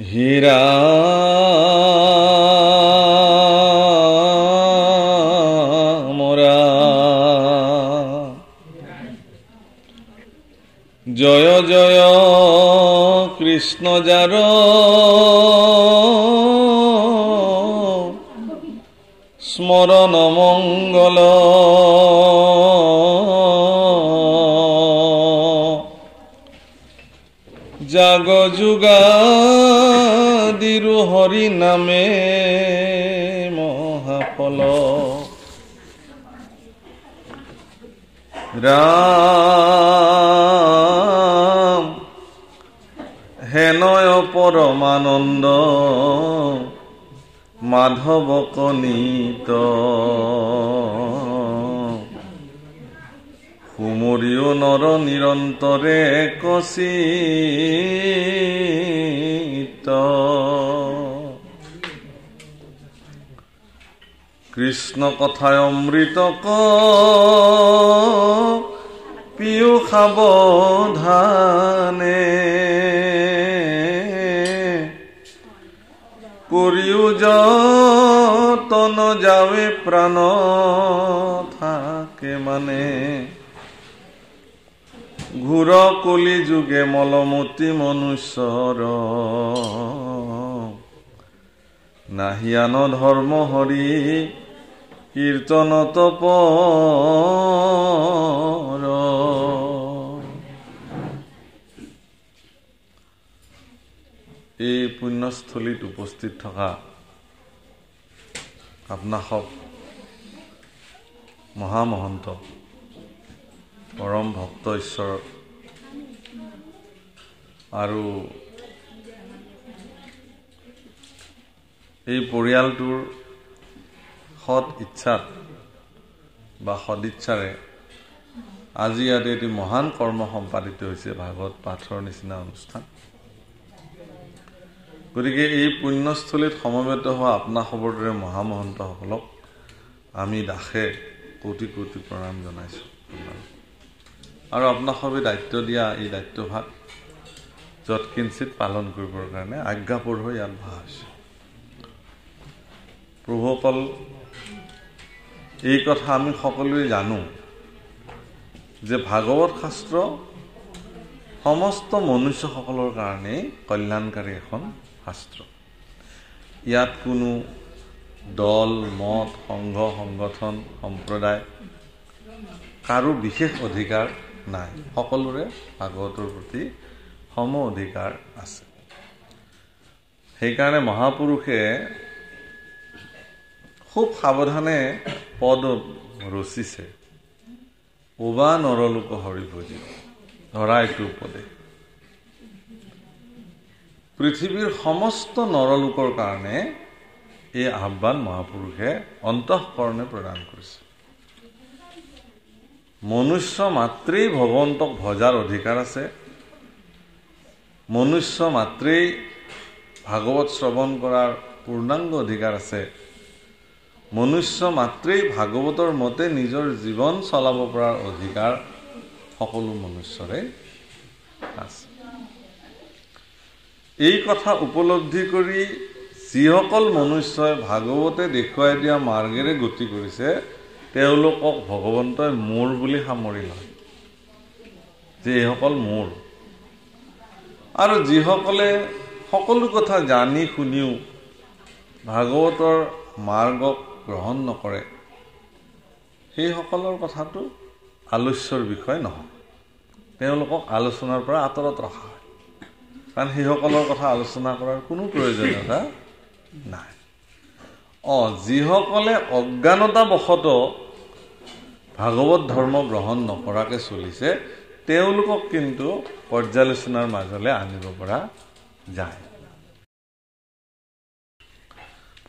হীৰা মৰা জয় জয় কৃষ্ণ যাৰ স্মৰণ মংগল জাগ যুগাদিৰু হৰি নামে মহাফল। ৰাম হেনয় পৰমানন্দ মাধৱ কনিত। সুমৰিও নৰ নিৰন্তৰে কচিত কৃষ্ণ কথায় অমৃত ক পিয়ু সাৱধানে কৰিও যতন যাৱে প্ৰাণ থাকে মানে। ঘূৰ কলি যুগে মলমতি মনুষ্যৰ। নাহিয়ান ধৰ্ম হৰি কীৰ্তনত পৰ এই পুণ্যস্থলীত উপস্থিত থকা আপোনাসক মহামহন্ত পৰম ভক্ত ঈশ্বৰ। আৰু এই পৰিয়ালটোৰ সৎ ইচ্ছাত বা সদিচ্ছাৰে আজি ইয়াতে এটি মহান কৰ্ম সম্পাদিত হৈছে ভাগৱত পাঠৰ নিচিনা অনুষ্ঠান। গতিকে এই পুণ্যস্থলীত সমবেত হোৱা আপোনাসৱৰ দৰে মহামহন্তসকলক আমি দাসে কোটি কোটি প্ৰণাম জনাইছোঁ। আৰু আপোনাসৱে দায়িত্ব দিয়া এই দায়িত্বভাগ যৎকিঞ্চিত পালন কৰিবৰ কাৰণে আজ্ঞাপৰ হৈ ইয়াত বহা হৈছে। প্ৰভুসকল এই কথা আমি সকলোৱে জানো যে ভাগৱত শাস্ত্ৰ সমস্ত মনুষ্যসকলৰ কাৰণেই কল্যাণকাৰী এখন শাস্ত্ৰ। ইয়াত কোনো দল মত সংঘ সংগঠন সম্প্ৰদায় কাৰো বিশেষ অধিকাৰ নাই। সকলোৰে ভাগৱতৰ প্ৰতি সম অধিকাৰ আছে। সেইকাৰণে মহাপুৰুষে খুব সাৱধানে পদ ৰচিছে। উবা নৰলোক হৰিভোজী ধৰা এইটো উপদেশ পৃথিৱীৰ সমস্ত নৰলোকৰ কাৰণে এই আহ্বান মহাপুৰুষে অন্তঃকৰণে প্ৰদান কৰিছে। মনুষ্য মাত্ৰেই ভগৱন্তক ভজাৰ অধিকাৰ আছে। মনুষ্য মাত্ৰেই ভাগৱত শ্ৰৱণ কৰাৰ পূৰ্ণাংগ অধিকাৰ আছে। মনুষ্য মাত্ৰেই ভাগৱতৰ মতে নিজৰ জীৱন চলাব পৰাৰ অধিকাৰ সকলো মনুষ্যৰে আছে। এই কথা উপলব্ধি কৰি যিসকল মনুষ্যই ভাগৱতে দেখুৱাই দিয়া মাৰ্গেৰে গতি কৰিছে তেওঁলোকক ভগৱন্তই মোৰ বুলি সামৰি লয়। যে এইসকল মোৰ আৰু যিসকলে সকলো কথা জানি শুনিও ভাগৱতৰ মাৰ্গক গ্ৰহণ নকৰে সেইসকলৰ কথাটো আলোচ্যৰ বিষয় নহয়। তেওঁলোকক আলোচনাৰ পৰা আঁতৰত ৰখা হয়। কাৰণ সেইসকলৰ কথা আলোচনা কৰাৰ কোনো প্ৰয়োজনীয়তা নাই। অঁ যিসকলে অজ্ঞানতাবশতঃ ভাগৱত ধৰ্ম গ্ৰহণ নকৰাকৈ চলিছে তেওঁলোকক কিন্তু পৰ্যালোচনাৰ মাজলৈ আনিব পৰা যায়।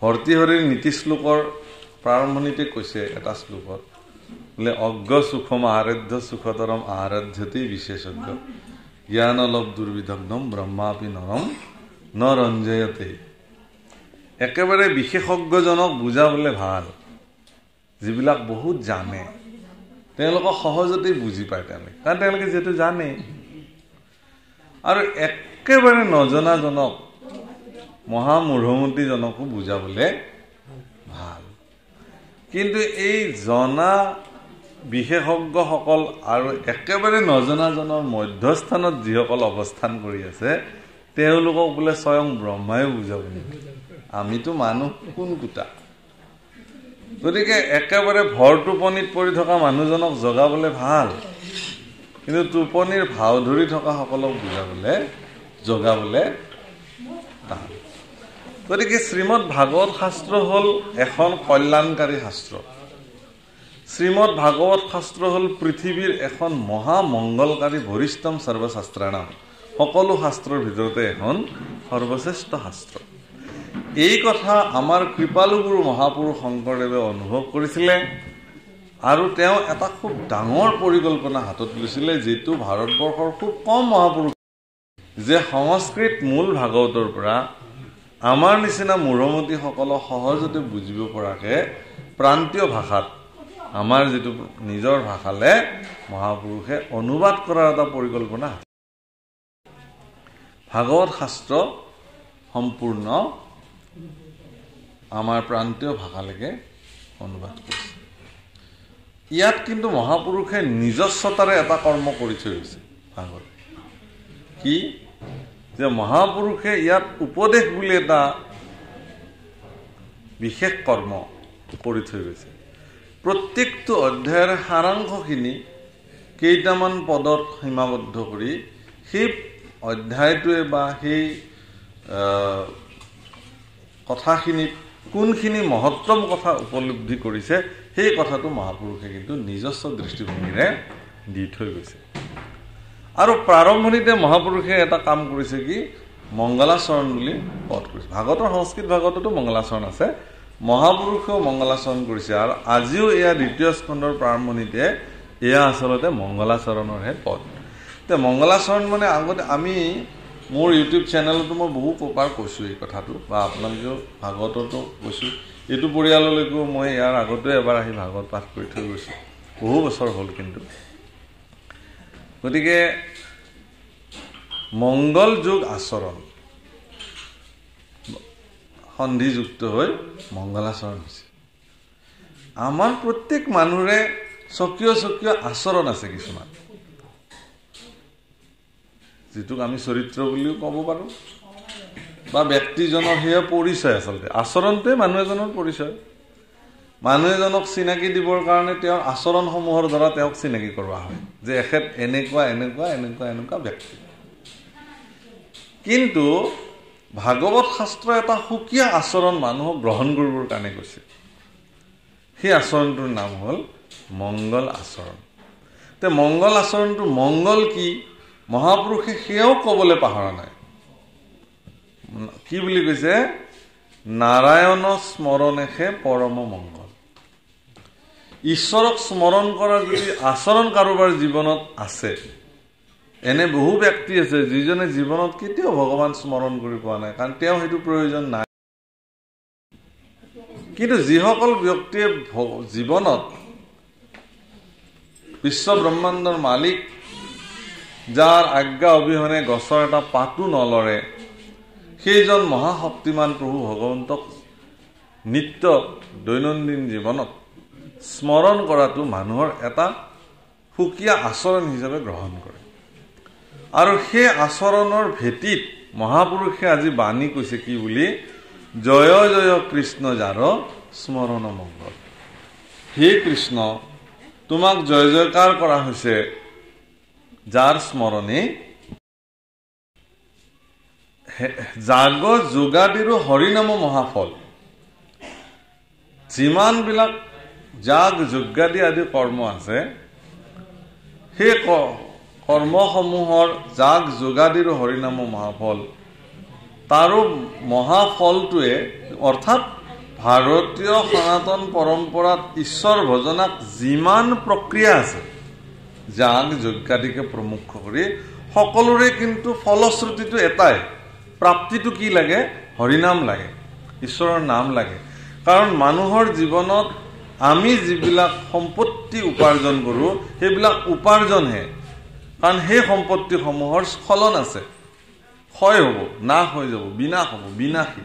ভৰ্তিহৰিৰ নীতি শ্লোকৰ প্ৰাৰম্ভণিতে কৈছে এটা শ্লোকত বোলে অজ্ঞ সুখম আৰাধ্য সুখতৰম আৰাধ্যতি বিশেষজ্ঞ। জ্ঞান অলপ দুৰ্বিধগ্নম ব্ৰহ্মাপি নৰম নৰঞ্জয়তে। একেবাৰে বিশেষজ্ঞজনক বুজাবলৈ ভাল। যিবিলাক বহুত জানে। তেওঁলোকক সহজতেই বুজি পায় তেওঁলোকে। কাৰণ তেওঁলোকে যিহেতু জানে। আৰু একেবাৰে নজনাজনক মহামূঢ়মতীজনকো বুজাবলৈ ভাল। কিন্তু এই জনা বিশেষজ্ঞসকল আৰু একেবাৰে নজনাজনৰ মধ্যস্থানত যিসকল অৱস্থান কৰি আছে তেওঁলোকক বোলে স্বয়ং ব্ৰহ্মায়ো বুজাব নেকি আমিতো মানুহ কোন কোটা গতিকে একেবাৰে ভৰ টোপনিত পৰি থকা মানুহজনক জগাবলৈ ভাল। কিন্তু টোপনিৰ ভাও ধৰি থকাসকলক বুজাবলৈ জগাবলৈ টান। গতিকে শ্ৰীমদ ভাগৱত শাস্ত্ৰ হ'ল এখন কল্যাণকাৰী শাস্ত্ৰ। শ্ৰীমদ ভাগৱত শাস্ত্ৰ হ'ল পৃথিৱীৰ এখন মহামংগলকাৰী বৰিষ্ঠম সৰ্বশাস্ত্ৰাণাম সকলো শাস্ত্ৰৰ ভিতৰতে এখন সৰ্বশ্ৰেষ্ঠ শাস্ত্ৰ। এই কথা আমাৰ কৃপালুগুৰু মহাপুৰুষ শংকৰদেৱে অনুভৱ কৰিছিলে আৰু তেওঁ এটা খুব ডাঙৰ পৰিকল্পনা হাতত লৈছিলে যিটো ভাৰতবৰ্ষৰ খুব কম মহাপুৰুষ যে সংস্কৃত মূল ভাগৱতৰ পৰা আমাৰ নিচিনা মূৰমতীসকলক সহজতে বুজিব পৰাকৈ প্ৰান্তীয় ভাষাত আমাৰ যিটো নিজৰ ভাষালৈ মহাপুৰুষে অনুবাদ কৰাৰ এটা পৰিকল্পনা ভাগৱত শাস্ত্ৰ সম্পূৰ্ণ আমাৰ প্ৰান্তীয় ভাষালৈকে অনুবাদ কৰিছে। ইয়াত কিন্তু মহাপুৰুষে নিজস্বতাৰে এটা কৰ্ম কৰি থৈ গৈছে ভাগৱত। কি? যে মহাপুৰুষে ইয়াত উপদেশ বুলি এটা বিশেষ কৰ্ম কৰি থৈ গৈছে। প্ৰত্যেকটো অধ্যায়ৰ সাৰাংশখিনি কেইটামান পদত সীমাবদ্ধ কৰি সেই অধ্যায়টোৱে বা সেই কথাখিনিত কোনখিনি মহত্তম কথা উপলব্ধি কৰিছে সেই কথাটো মহাপুৰুষে কিন্তু নিজস্ব দৃষ্টিভংগীৰে দি থৈ গৈছে। আৰু প্ৰাৰম্ভণিতে মহাপুৰুষে এটা কাম কৰিছে কি মংগলাচৰণ বুলি পদ কৰিছে। ভাগৱতৰ সংস্কৃত ভাগৱততো মংগলাচৰণ আছে মহাপুৰুষেও মংগলাচৰণ কৰিছে আৰু আজিও এয়া দ্বিতীয় স্কন্ধৰ প্ৰাৰম্ভণিতে এয়া আচলতে মংগলাচৰণৰহে পদ। এতিয়া মংগলাচৰণ মানে আগতে আমি মোৰ ইউটিউব চেনেলতো মই বহু প্ৰকাৰ কৈছোঁ এই কথাটো বা আপোনালোকেও ভাগৱততো কৈছোঁ এইটো পৰিয়াললৈকেও মই ইয়াৰ আগতে এবাৰ আহি ভাগৱত পাঠ কৰি থৈ গৈছোঁ। বহু বছৰ হ'ল কিন্তু। গতিকে মংগল যুগ আচৰণ সন্ধিযুক্ত হৈ মংগলাচৰণ হৈছে। আমাৰ প্ৰত্যেক মানুহৰে স্বকীয় স্বকীয় আচৰণ আছে কিছুমান। যিটোক আমি চৰিত্ৰ বুলিও ক'ব পাৰোঁ। বা ব্যক্তিজনৰ সেয়া পৰিচয় আচলতে। আচৰণটোৱে মানুহ এজনৰ পৰিচয়। মানুহ এজনক চিনাকি দিবৰ কাৰণে তেওঁৰ আচৰণসমূহৰ দ্বাৰা তেওঁক চিনাকি কৰোৱা হয়। যে এখেত এনেকুৱা এনেকুৱা এনেকুৱা এনেকুৱা ব্যক্তি। কিন্তু ভাগৱত শাস্ত্ৰ এটা সুকীয়া আচৰণ মানুহক গ্ৰহণ কৰিবৰ কাৰণে কৈছে। সেই আচৰণটোৰ নাম হ'ল মংগল আচৰণ। তে মংগল আচৰণটো মংগল কি? মহাপুৰুষে সেয়াও ক'বলৈ পাহৰা নাই। কি বুলি কৈছে? নাৰায়ণ স্মৰণেহে পৰম মংগল। ঈশ্বৰক স্মৰণ কৰা যদি আচৰণ কাৰোবাৰ জীৱনত আছে এনে বহু ব্যক্তি আছে যিজনে জীৱনত কেতিয়াও ভগৱান স্মৰণ কৰি পোৱা নাই কাৰণ তেওঁ সেইটো প্ৰয়োজন নাই। কিন্তু যিসকল ব্যক্তিয়ে জীৱনত বিশ্ব ব্ৰহ্মাণ্ডৰ মালিক যাৰ আজ্ঞা অবিহনে গছৰ এটা পাতো নলৰে। সেইজন মহাশক্তিমান প্ৰভু ভগৱন্তক নিত্য দৈনন্দিন জীৱনত স্মৰণ কৰাটো মানুহৰ এটা সুকীয়া আচৰণ হিচাপে গ্ৰহণ কৰে। আৰু সেই আচৰণৰ ভেটিত মহাপুৰুষে আজি বাণী কৈছে কি বুলি? জয় জয় কৃষ্ণ যাৰ স্মৰণ মংগল। হে কৃষ্ণ তোমাক জয় জয়কাৰ কৰা হৈছে। যাৰ স্মৰণে জাগ যোগাদিৰো হৰিনাম মহাফল। যিমানবিলাক জাগ যজ্ঞাদি আদি কৰ্ম আছে সেই কৰ্মসমূহৰ জাগ যোগাদিৰ হৰিনাম মহাফল। তাৰো মহাফলটোৱে অৰ্থাৎ ভাৰতীয় সনাতন পৰম্পৰাত ঈশ্বৰ ভজনাক যিমান প্ৰক্ৰিয়া আছে জাগ যজ্ঞাদিকে প্ৰমুখ কৰি সকলোৰে কিন্তু ফলশ্ৰুতিটো এটাই। প্ৰাপ্তিটো কি লাগে? হৰিনাম লাগে। ঈশ্বৰৰ নাম লাগে। কাৰণ মানুহৰ জীৱনত আমি যিবিলাক সম্পত্তি উপাৰ্জন কৰোঁ সেইবিলাক উপাৰ্জনহে। কাৰণ সেই সম্পত্তিসমূহৰ স্খলন আছে। ক্ষয় হ'ব নাশ হৈ যাব বিনাশ হ'ব বিনাশী।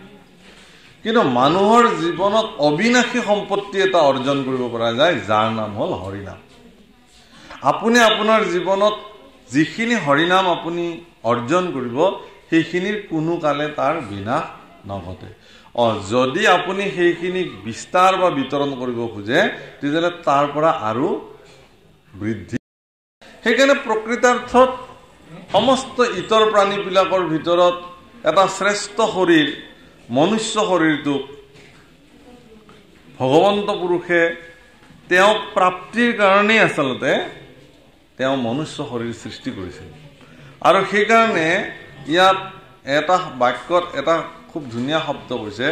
কিন্তু মানুহৰ জীৱনত অবিনাশী সম্পত্তি এটা অৰ্জন কৰিব পৰা যায় যাৰ নাম হ'ল হৰিনাম। আপুনি আপোনাৰ জীৱনত যিখিনি হৰিনাম আপুনি অৰ্জন কৰিব সেইখিনিৰ কোনো কালে তাৰ বিনাশ নঘটে। অঁ যদি আপুনি সেইখিনিক বিস্তাৰ বা বিতৰণ কৰিব খোজে তেতিয়াহ'লে তাৰ পৰা আৰু বৃদ্ধি। সেইকাৰণে প্ৰকৃতাৰ্থত সমস্ত ইতৰ প্ৰাণীবিলাকৰ ভিতৰত এটা শ্ৰেষ্ঠ শৰীৰ মনুষ্য শৰীৰটোক ভগৱন্ত পুৰুষে তেওঁক প্ৰাপ্তিৰ কাৰণেই আচলতে তেওঁ মনুষ্য শৰীৰ সৃষ্টি কৰিছিল। আৰু সেইকাৰণে ইয়াত এটা বাক্যত এটা খুব ধুনীয়া শব্দ কৈছে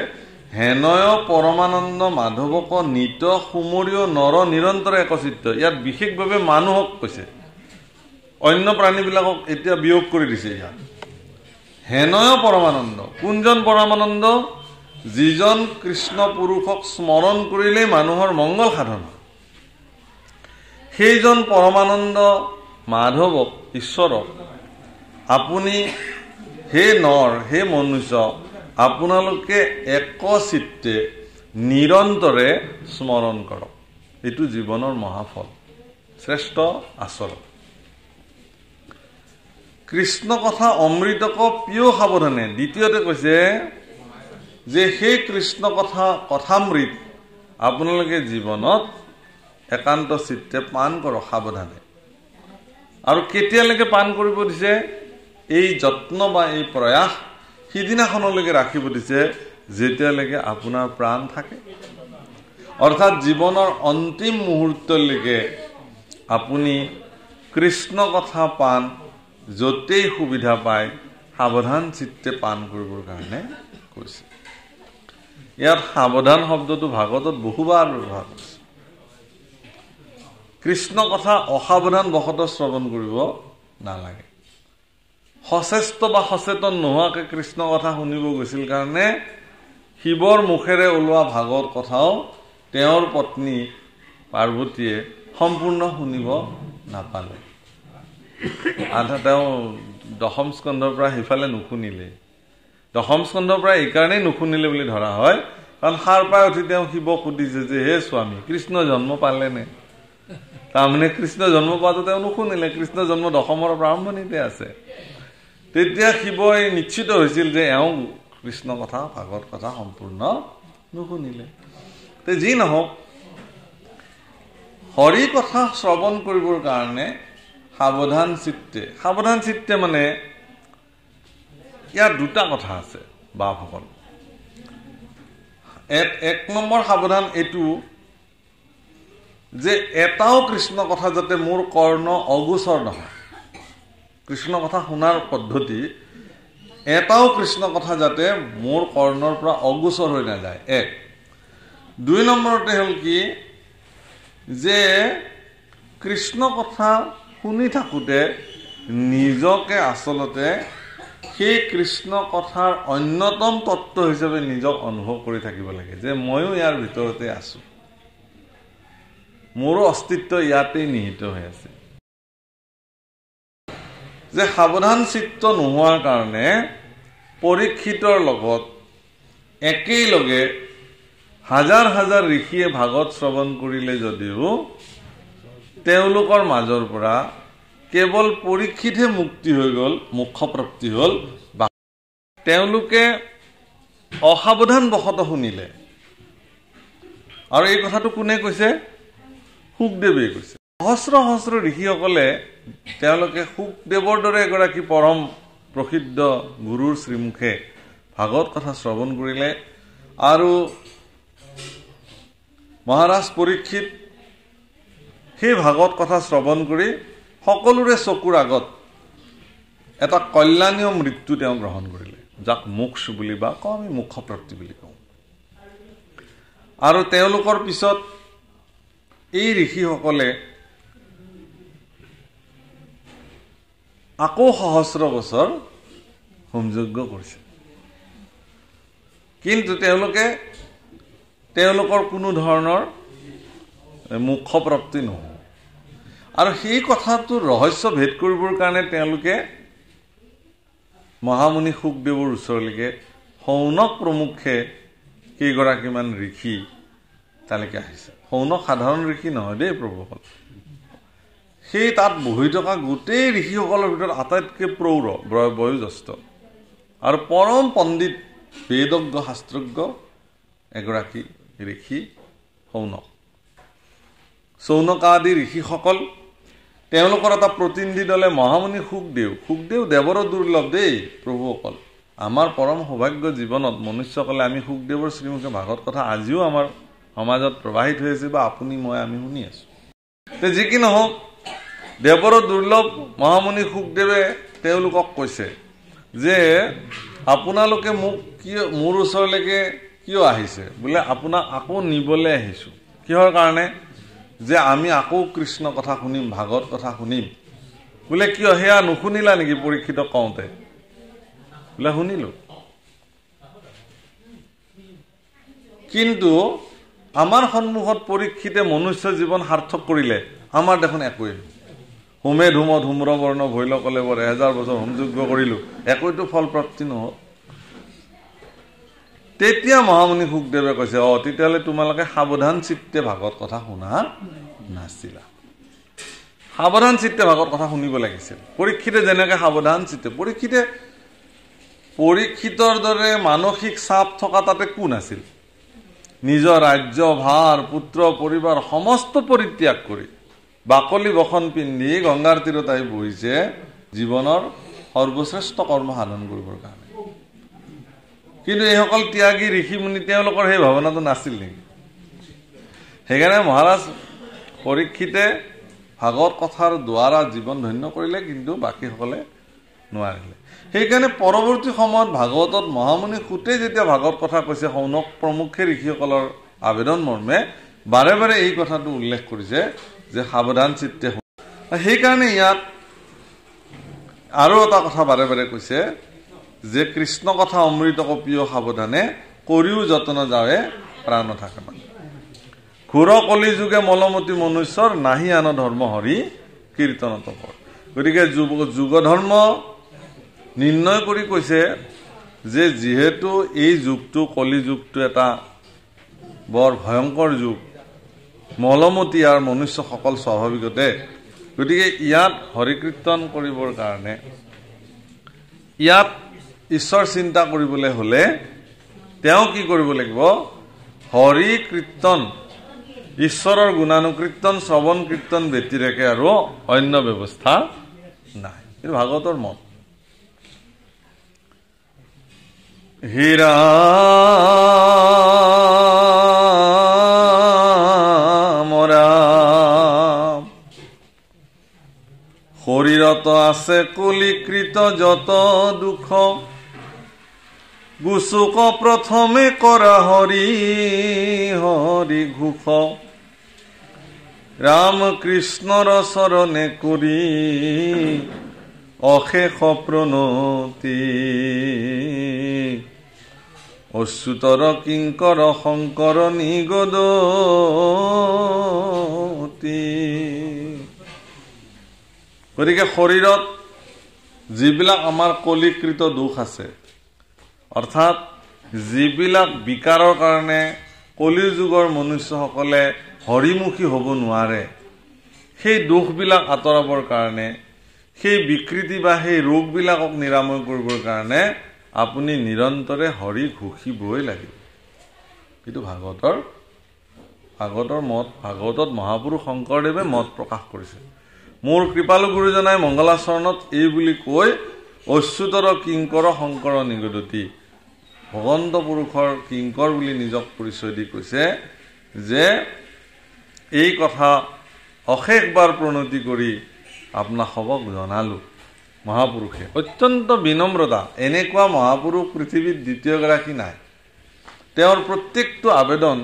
হেনয় পৰমানন্দ মাধৱক নিত সুমৰীয় নৰ নিৰন্তৰ একচিত্ৰ ইয়াত বিশেষভাৱে মানুহক কৈছে। অন্য প্ৰাণীবিলাকক এতিয়া বিয়োগ কৰি দিছে ইয়াত। হেনয় পৰমানন্দ কোনজন পৰমানন্দ? যিজন কৃষ্ণ পুৰুষক স্মৰণ কৰিলেই মানুহৰ মংগল সাধন। হয় সেইজন পৰমানন্দ মাধৱক ঈশ্বৰক আপুনি হে নৰ হে মনুষ্য আপোনালোকে একচিত্তে নিৰন্তৰে স্মৰণ কৰক। এইটো জীৱনৰ মহাফল শ্ৰেষ্ঠ আচৰণ। কৃষ্ণ কথা অমৃতক প্ৰিয় সাৱধানে। দ্বিতীয়তে কৈছে যে সেই কৃষ্ণ কথা কথামৃত আপোনালোকে জীৱনত একান্ত চিত্তে পাণ কৰক সাৱধানে। আৰু কেতিয়ালৈকে পাণ কৰিব দিছে? এই যত্ন বা এই প্ৰয়াস সিদিনাখনলৈকে ৰাখিব দিছে যেতিয়ালৈকে আপোনাৰ প্ৰাণ থাকে। অৰ্থাৎ জীৱনৰ অন্তিম মুহূৰ্তলৈকে আপুনি কৃষ্ণ কথা পাণ য'তেই সুবিধা পায় সাৱধান চিত্তে পাণ কৰিবৰ কাৰণে কৈছে। ইয়াত সাৱধান শব্দটো ভাগৱতত বহুবাৰ ব্যৱহাৰ কৰিছে। কৃষ্ণ কথা অসাৱধান বশতঃ শ্ৰৱণ কৰিব নালাগে। সচেষ্ট বা সচেতন নোহোৱাকৈ কৃষ্ণ কথা শুনিব গৈছিল কাৰণে শিৱৰ মুখেৰে ওলোৱা ভাগৱত কথাও তেওঁৰ পত্নী পাৰ্বতীয়ে সম্পূৰ্ণ শুনিব নাপালে। আধা তেওঁ দশম স্কন্ধৰ পৰা সিফালে নুশুনিলে। দশম স্কন্ধৰ পৰা এইকাৰণেই নুশুনিলে বুলি ধৰা হয় কাৰণ সাৰ পাই উঠি তেওঁ শিৱক সুধিছে যে হে স্বামী কৃষ্ণ জন্ম পালেনে? তাৰমানে কৃষ্ণ জন্ম পোৱাটো তেওঁ নুশুনিলে কৃষ্ণ জন্ম দশমৰ প্ৰাৰম্ভণিতে আছে। তেতিয়া শিৱই নিশ্চিত হৈছিল যে এওঁ কৃষ্ণ কথা ভাগৱত কথা সম্পূৰ্ণ নুশুনিলে। যি নহওক হৰি কথা শ্ৰৱণ কৰিবৰ কাৰণে সাৱধান চিত্তে সাৱধান চিত্তে মানে ইয়াত দুটা কথা আছে বাপসকল। এক নম্বৰ সাৱধান এইটো যে এটাও কৃষ্ণ কথা যাতে মোৰ কৰ্ণ অগোচৰ নহয়। কৃষ্ণ কথা শুনাৰ পদ্ধতি এটাও কৃষ্ণ কথা যাতে মোৰ কৰ্ণৰ পৰা অগোচৰ হৈ নাযায়। এক। দুই নম্বৰতে হ'ল কি যে কৃষ্ণ কথা শুনি থাকোঁতে নিজকে আচলতে সেই কৃষ্ণ কথাৰ অন্যতম তত্ত্ব হিচাপে নিজক অনুভৱ কৰি থাকিব লাগে যে ময়ো ইয়াৰ ভিতৰতে আছোঁ। মোৰো অস্তিত্ব ইয়াতেই নিহিত হৈ আছে। যে সাৱধান চিত্ত নোহোৱাৰ কাৰণে পৰীক্ষিতৰ লগত একেলগে হাজাৰ হাজাৰ ঋষিয়ে ভাগত শ্ৰৱণ কৰিলে যদিও তেওঁলোকৰ মাজৰ পৰা কেৱল পৰীক্ষিতহে মুক্তি হৈ গ'ল মুখ্যপ্ৰাপ্তি হ'ল বা তেওঁলোকে অসাৱধান বশত শুনিলে। আৰু এই কথাটো কোনে কৈছে? সুখদেৱে কৈছে। সহস্ৰ সহস্ৰ ঋষিসকলে তেওঁলোকে সুখদেৱৰ দৰে এগৰাকী পৰম প্ৰসিদ্ধ গুৰুৰ শ্ৰীমুখে ভাগৱত কথা শ্ৰৱণ কৰিলে আৰু মহাৰাজ পৰীক্ষিত সেই ভাগৱত কথা শ্ৰৱণ কৰি সকলোৰে চকুৰ আগত এটা কল্যাণীয় মৃত্যু তেওঁ গ্ৰহণ কৰিলে। যাক মোক্ষ বুলি বা কওঁ আমি মুখ্যপ্ৰাপ্তি বুলি কওঁ। আৰু তেওঁলোকৰ পিছত এই ঋষিসকলে আকৌ সহস্ৰ বছৰ হোমযজ্ঞ কৰিছে। কিন্তু তেওঁলোকে তেওঁলোকৰ কোনো ধৰণৰ মুখ্যপ্ৰাপ্তি নহ'ল। আৰু সেই কথাটো ৰহস্য ভেদ কৰিবৰ কাৰণে তেওঁলোকে মহামুনি সুখদেৱৰ ওচৰলৈকে সৌনক প্ৰমুখে কেইগৰাকীমান ঋষি তালৈকে আহিছে। সৌনক সাধাৰণ ঋষি নহয় দেই প্ৰভুসকল। সেই তাত বহি থকা গোটেই ঋষিসকলৰ ভিতৰত আটাইতকৈ প্ৰৌঢ় বয়োজ্যেষ্ঠ। আৰু পৰম পণ্ডিত বেদজ্ঞ শাস্ত্ৰজ্ঞ এগৰাকী ঋষি সৌনক চৌনক আদি ঋষিসকল তেওঁলোকৰ এটা প্ৰতিনিধি দলে মহামুনি সুখদেৱ। সুখদেৱ দেৱৰো দুৰ্লভ দেই প্ৰভুসকল। আমাৰ পৰম সৌভাগ্য জীৱনত মনুষ্যকলে আমি সুখদেৱৰ শ্ৰীমুখে ভাগত কথা আজিও আমাৰ সমাজত প্ৰবাহিত হৈ আছে বা আপুনি মই আমি শুনি আছো। যি কি নহওক দেৱৰো দুৰ্লভ মহামুনি সুখদেৱে তেওঁলোকক কৈছে যে আপোনালোকে মোক কিয় মোৰ ওচৰলৈকে কিয় আহিছে? বোলে আপোনাক আকৌ নিবলৈ আহিছোঁ। কিহৰ কাৰণে? যে আমি আকৌ কৃষ্ণ কথা শুনিম ভাগৱত কথা শুনিম। বোলে কিয় সেয়া নুশুনিলা নেকি পৰীক্ষিত কওঁতে? বোলে শুনিলো। কিন্তু আমাৰ সন্মুখত পৰীক্ষিতে মনুষ্য জীৱন সাৰ্থক কৰিলে আমাৰ দেখোন একোৱেই হোমে ধুম ধুম্ৰ বৰ্ণ ভৈল কলে বৰ এহেজাৰ বছৰ হোমযোগ্য কৰিলো একোতো ফলপ্ৰাপ্তি নহল। তেতিয়া মহামুনি সুখদেৱে কৈছে অ তেতিয়াহ'লে তোমালোকে সাৱধান চিত্তে ভাগত কথা শুনা নাছিলা। সাৱধান চিত্তে ভাগত কথা শুনিব লাগিছিল। পৰীক্ষিতে যেনেকে সাৱধান চিত্তে পৰীক্ষিতে পৰীক্ষিতৰ দৰে মানসিক চাপ থকা তাতে কোন আছিল? নিজৰ ৰাজ্য ভাৰ পুত্ৰ পৰিবাৰ সমস্ত পৰিত্যাগ কৰি বাকলি বসন পিন্ধি গংগাৰ তীৰত আহি বহিছে জীৱনৰ সৰ্বশ্ৰেষ্ঠ কৰ্ম সাধন কৰিবৰ কাৰণে। কিন্তু এইসকল ত্যাগী ঋষি মুনি তেওঁলোকৰ সেই ভাৱনাটো নাছিল নেকি? সেইকাৰণে মহাৰাজ পৰীক্ষিতে ভাগৱত কথাৰ দ্বাৰা জীৱন ধন্য কৰিলে কিন্তু বাকীসকলে নোৱাৰিলে। সেইকাৰণে পৰৱৰ্তী সময়ত ভাগৱতত মহামুনি সুতে যেতিয়া ভাগৱত কথা কৈছে সৌনক প্ৰমুখে ঋষিসকলৰ আবেদন মৰ্মে বাৰে বাৰে এই কথাটো উল্লেখ কৰিছে যে সাৱধান চিত্তে সেইকাৰণে ইয়াত আৰু এটা কথা বাৰে বাৰে কৈছে যে কৃষ্ণ কথা অমৃত কপিও সাৱধানে কৰিও যত্ন যাৱে প্ৰাণ থাকে মানে। ঘূৰ কলি যুগে মলমতী মনুষ্যৰ নাহি আন ধৰ্ম হৰি কীৰ্তনত গতিকে যুগ যুগ ধৰ্ম নিৰ্ণয় কৰি কৈছে যে যিহেতু এই যুগটো কলি যুগটো এটা বৰ ভয়ংকৰ যুগ মলমতী আৰু মনুষ্যসকল স্বাভাৱিকতে। গতিকে ইয়াত হৰিকীৰ্তন কৰিবৰ কাৰণে ইয়াত ঈশ্বৰ চিন্তা কৰিবলৈ হলে তেওঁ কি কৰিব লাগিব? হৰি কীৰ্তন ঈশ্বৰৰ গুণানুকীৰ্তন শ্ৰৱণ কীৰ্তন ব্যতিৰেকে আৰু অন্য ব্যৱস্থা নাই। এইটো ভাগৱতৰ মত। হীৰা শৰীৰত আছে কলিকৃত যত দুখ। গুচুক প্ৰথমে কৰা হৰি হৰি ঘোষ ৰাম কৃষ্ণৰ চৰণে কৰি অশেষ প্ৰণতি অচ্যুতৰ কিংকৰ শংকৰ নিগদতি গতিকে শৰীৰত যিবিলাক আমাৰ কলিকৃত দোষ আছে অৰ্থাৎ যিবিলাক বিকাৰৰ কাৰণে কলিৰ যুগৰ মনুষ্যসকলে হৰিমুখী হ'ব নোৱাৰে সেই দোষবিলাক আঁতৰাবৰ কাৰণে সেই বিকৃতি বা সেই ৰোগবিলাকক নিৰাময় কৰিবৰ কাৰণে আপুনি নিৰন্তৰে হৰি ঘোষিবই লাগিব। এইটো ভাগৱতৰ ভাগৱতৰ মত ভাগৱতত মহাপুৰুষ শংকৰদেৱে মত প্ৰকাশ কৰিছে। মোৰ কৃপালু গুৰুজনাই মংগলাচৰণত এই বুলি কৈ অচ্যুতৰ কিংকৰ শংকৰ নিগদতি ভগন্ত পুৰুষৰ কিংকৰ বুলি নিজক পৰিচয় দি কৈছে যে এই কথা অশেষবাৰ প্ৰণতি কৰি আপোনাসৱক জনালো। মহাপুৰুষে। অত্যন্ত বিনম্ৰতা। এনেকুৱা মহাপুৰুষ পৃথিৱীত দ্বিতীয়গৰাকী নাই। তেওঁৰ প্ৰত্যেকটো আবেদন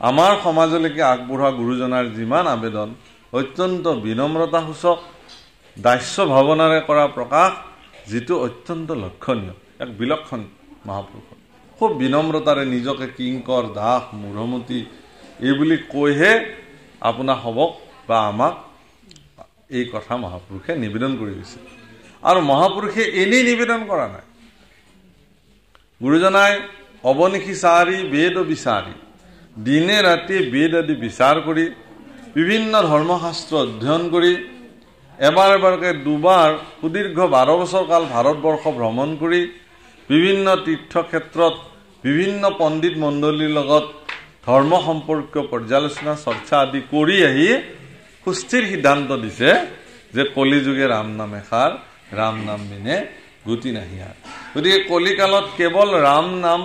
আমাৰ সমাজলৈকে আগবঢ়োৱা গুৰুজনাৰ যিমান আবেদন অত্যন্ত বিনম্ৰতা সূচক দাস্য ভাৱনাৰে কৰা প্ৰকাশ যিটো অত্যন্ত লক্ষণীয়। এক বিলক্ষণ মহাপুৰুষ। খুব বিনম্ৰতাৰে নিজকে কিংকৰ দাস মূঢ়মতী এই বুলি কৈহে আপোনাৰ হবক বা আমাক এই কথা মহাপুৰুষে নিবেদন কৰি গৈছে আৰু মহাপুৰুষে এনেই নিবেদন কৰা নাই। গুৰুজনাই অৱনিশি চাৰি বেদ বিচাৰি দিনে ৰাতি বেদ আদি বিচাৰ কৰি বিভিন্ন ধৰ্মশাস্ত্ৰ অধ্যয়ন কৰি এবাৰ এবাৰকৈ দুবাৰ সুদীৰ্ঘ বাৰ বছৰ কাল ভাৰতবৰ্ষ ভ্ৰমণ কৰি বিভিন্ন তীৰ্থক্ষেত্ৰত বিভিন্ন পণ্ডিত মণ্ডলীৰ লগত ধৰ্ম সম্পৰ্কীয় পৰ্যালোচনা চৰ্চা আদি কৰি আহি সুস্থিৰ সিদ্ধান্ত দিছে যে কলিযুগে ৰাম নাম এষাৰ ৰাম নাম বিনে গুটি নাহিয়াৰ গতিকে কলিকালত কেৱল ৰাম নাম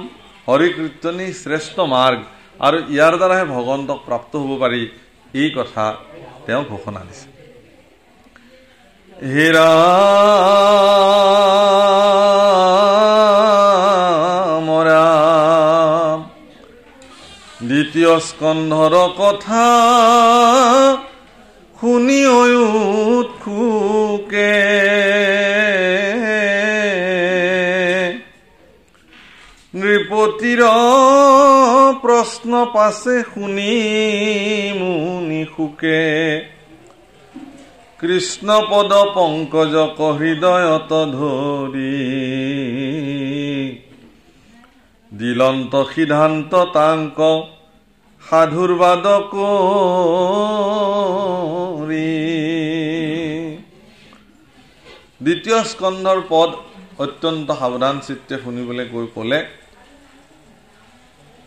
হৰিকীৰ্তনী শ্ৰেষ্ঠ মাৰ্গ আৰু ইয়াৰ দ্বাৰাহে ভগৱন্তক প্ৰাপ্ত হ'ব পাৰি এই কথা তেওঁ ঘোষণা দিছে। হেৰা দ্বিতীয় স্কন্ধৰ কথা শুনি উৎসুকে নৃপতিৰ প্ৰশ্ন পাছে শুনি মুনি সুকে। কৃষ্ণ পদ পংকজক হৃদয়ত ধৰি। দিলন্ত সিদ্ধান্ত তাংক সাধুৰ বাদ দ্বিতীয় স্কন্ধৰ পদ অত্যন্ত সাৱধান চিত্তে শুনিবলৈ গৈ ক'লে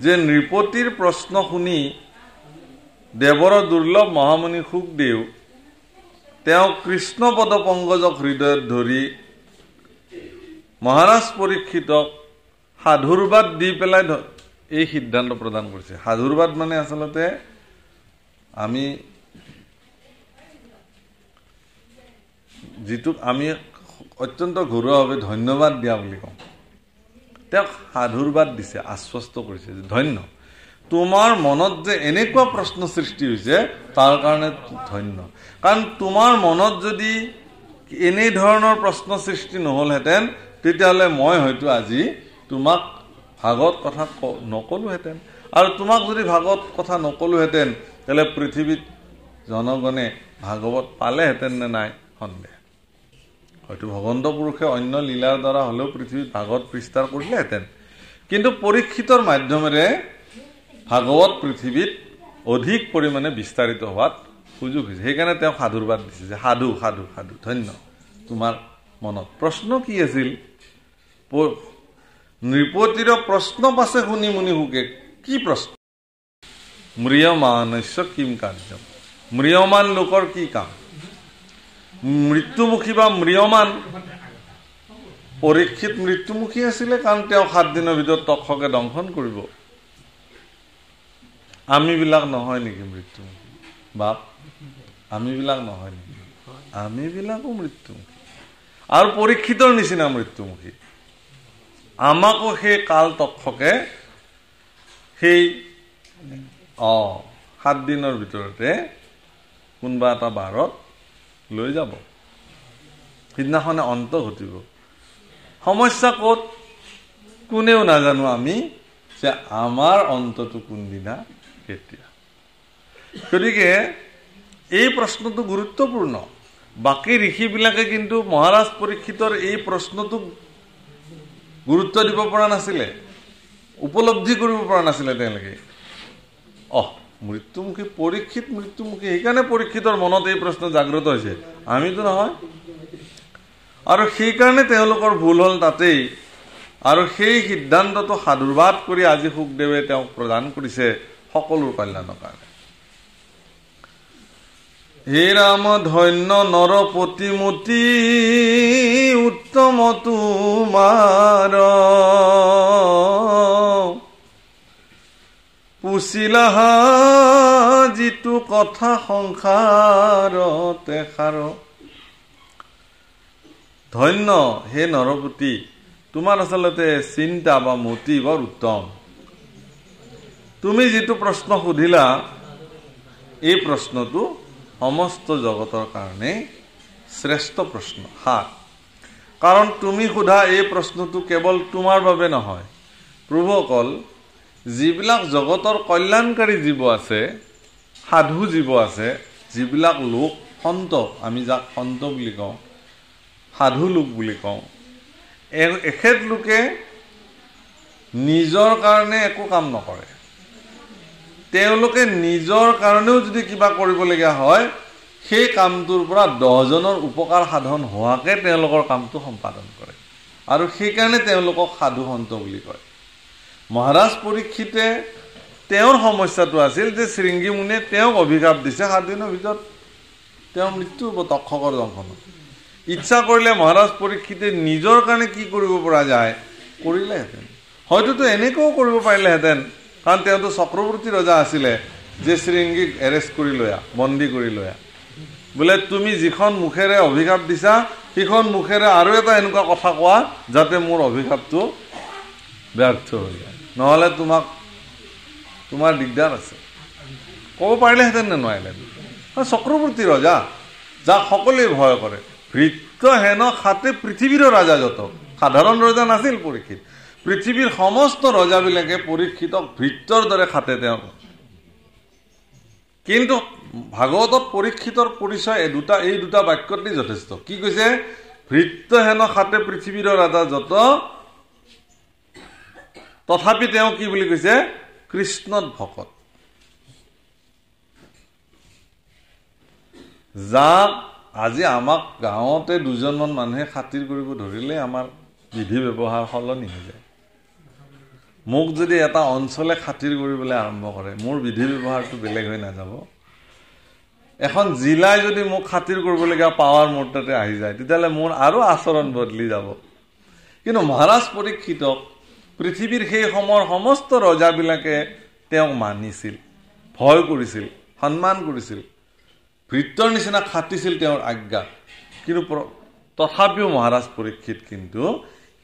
যে নৃপতিৰ প্ৰশ্ন শুনি দেৱৰ দুৰ্লভ মহামণি সুখদেৱ তেওঁ কৃষ্ণ পদ পংকজক হৃদয়ত ধৰি মহাৰাজ পৰীক্ষিতক সাধুৰবাদ দি পেলাই এই সিদ্ধান্ত প্ৰদান কৰিছে। সাধুৰবাদ মানে আচলতে আমি যিটোক আমি অত্যন্ত ঘৰুৱাভাৱে ধন্যবাদ দিয়া বুলি কওঁ। তেওঁক সাধুৰবাদ দিছে আশ্বস্ত কৰিছে ধন্য। তোমাৰ মনত যে এনেকুৱা প্ৰশ্ন সৃষ্টি হৈছে তাৰ কাৰণে ধন্য। কাৰণ তোমাৰ মনত যদি এনে ধৰণৰ প্ৰশ্ন সৃষ্টি নহ'লহেঁতেন তেতিয়াহ'লে মই হয়তো আজি তোমাক ভাগত কথা নকলোহেঁতেন। আৰু তোমাক যদি ভাগত কথা নকলোহেঁতেন তেতিয়াহ'লে পৃথিৱীত জনগণে ভাগৱত পালেহেঁতেন নে নাই সন্দেহ। হয়তো ভগৱন্ত পুৰুষে অন্য লীলাৰ দ্বাৰা হ'লেও পৃথিৱীত ভাগৱত বিস্তাৰ কৰিলেহেঁতেন। কিন্তু পৰীক্ষিতৰ মাধ্যমেৰে ভাগৱত পৃথিৱীত অধিক পৰিমাণে বিস্তাৰিত হোৱাত সুযোগ হৈছে। সেইকাৰণে তেওঁ সাধুৰবাদ দিছে যে সাধু সাধু সাধু ধন্য তোমাৰ মনত। প্ৰশ্ন কি আছিল? নৃপতিৰ প্ৰশ্ন পাছে শুনি মুনি সুকে কি প্ৰশ্ন? ম্ৰিয়মানস্য কিম কাৰ্যম? ম্ৰিয়মান লোকৰ কি কাম? মৃত্যুমুখী বা ম্ৰিয়মান। পৰীক্ষিত মৃত্যুমুখী আছিলে কাৰণ তেওঁ সাত দিনৰ ভিতৰত তক্ষকে দংশন কৰিব। আমিবিলাক নহয় নেকি মৃত্যুমুখী? বাপ আমিবিলাক নহয় নেকি? আমিবিলাকো মৃত্যুমুখী। আৰু পৰীক্ষিতৰ নিচিনা মৃত্যুমুখী। আমাকো সেই কাল তক্ষকে সেই অ সাত দিনৰ ভিতৰতে কোনোবা এটা বাৰত লৈ যাব। সিদিনাখনে অন্ত ঘটিব। সমস্যা ক'ত? কোনেও নাজানো আমি যে আমাৰ অন্তটো কোনদিনা কেতিয়া। গতিকে এই প্ৰশ্নটো গুৰুত্বপূৰ্ণ। বাকী ঋষিবিলাকে কিন্তু মহাৰাজ পৰীক্ষিতৰ এই প্ৰশ্নটোক গুৰুত্ব দিব পৰা নাছিলে। উপলব্ধি কৰিব পৰা নাছিলে তেওঁলোকে। অহ মৃত্যুমুখী পৰীক্ষিত মৃত্যুমুখী সেইকাৰণে পৰীক্ষিতৰ মনত এই প্ৰশ্ন জাগ্ৰত হৈছে। আমিতো নহয়। আৰু সেইকাৰণে তেওঁলোকৰ ভুল হ'ল তাতেই। আৰু সেই সিদ্ধান্তটো সাধুবাদ কৰি আজি সুখদেৱে তেওঁক প্ৰদান কৰিছে সকলোৰ কল্যাণৰ কাৰণে। হে ৰাম ধন্য নৰ প্ৰতিমূৰ্তি উত্তম তোমাৰ। পুচিলাহা যিটো কথা সংসাৰতে সাৰ। ধন্য হে নৰপতি তোমাৰ আচলতে চিন্তা বা মতি বৰ উত্তম। তুমি যিটো প্ৰশ্ন সুধিলা এই প্ৰশ্নটো সমস্ত জগতৰ কাৰণে শ্ৰেষ্ঠ প্ৰশ্ন। সাত কাৰণ তুমি সোধা এই প্ৰশ্নটো কেৱল তোমাৰ বাবে নহয় প্ৰভুসকল যিবিলাক জগতৰ কল্যাণকাৰী জীৱ আছে সাধু জীৱ আছে যিবিলাক লোক সন্ত আমি যাক সন্ত বুলি কওঁ সাধু লোক বুলি কওঁ এখেত লোকে নিজৰ কাৰণে একো কাম নকৰে। তেওঁলোকে নিজৰ কাৰণেও যদি কিবা কৰিবলগীয়া হয় সেই কামটোৰ পৰা দহজনৰ উপকাৰ সাধন হোৱাকৈ তেওঁলোকৰ কামটো সম্পাদন কৰে। আৰু সেইকাৰণে তেওঁলোকক সাধু সন্ত বুলি কয়। মহাৰাজ পৰীক্ষিতে তেওঁৰ সমস্যাটো আছিল যে শৃংগী মুনিয়ে তেওঁক অভিশাপ দিছে সাতদিনৰ ভিতৰত। তেওঁৰ মৃত্যু হ'ব তক্ষকৰ দংশনত ইচ্ছা কৰিলে মহাৰাজ পৰীক্ষিতে নিজৰ কাৰণে কি কৰিব পৰা যায় কৰিলেহেঁতেন। হয়তোতো এনেকৈও কৰিব পাৰিলেহেঁতেন কাৰণ তেওঁতো চক্ৰৱৰ্তী ৰজা আছিলে যে শৃংগীক এৰেষ্ট কৰি লৈ আহ বন্দী কৰি লৈ আহ বোলে তুমি যিখন মুখেৰে অভিশাপ দিছা সেইখন মুখেৰে আৰু এটা এনেকুৱা কথা কোৱা যাতে মোৰ অভিশাপটো ব্যৰ্থ হৈ যায়। নহ'লে তোমাক তোমাৰ দিগদাৰ আছে। ক'ব পাৰিলেহেঁতেন নে নোৱাৰিলে চক্ৰৱৰ্তী ৰজা যাক সকলোৱে ভয় কৰে। ভৃত্য হেন খাতে পৃথিৱীৰ ৰজা যত। সাধাৰণ ৰজা নাছিল পৰীক্ষিত। পৃথিৱীৰ সমস্ত ৰজাবিলাকে পৰীক্ষিতক ভৃত্যৰ দৰে খাতে তেওঁ কিন্তু ভাগৱতত পৰীক্ষিতৰ পৰিচয় এই দুটা এই দুটা বাক্যতেই যথেষ্ট। কি কৈছে? ভৃত্য হেন খাতে পৃথিৱীৰ ৰাজা যত তথাপি তেওঁ কি বুলি কৈছে? কৃষ্ণত ভকত। যাক আজি আমাক গাঁৱতে দুজনমান মানুহে খাতিৰ কৰিব ধৰিলে আমাৰ বিধি ব্যৱহাৰ সলনি হৈ যায়। মোক যদি এটা অঞ্চলে খাতিৰ কৰিবলৈ আৰম্ভ কৰে মোৰ বিধি ব্যৱহাৰটো বেলেগ হৈ নাযাব। এখন জিলাই যদি মোক খাতিৰ কৰিবলগীয়া পাৱাৰ মোৰ তাতে আহি যায় তেতিয়াহ'লে মোৰ আৰু আচৰণ বদলি যাব। কিন্তু মহাৰাজ পৰীক্ষিতক পৃথিৱীৰ সেই সময়ৰ সমস্ত ৰজাবিলাকে তেওঁক মানিছিল ভয় কৰিছিল সন্মান কৰিছিল। ভৃত্যৰ নিচিনা খাটিছিল তেওঁৰ আজ্ঞা। কিন্তু তথাপিও মহাৰাজ পৰীক্ষিত কিন্তু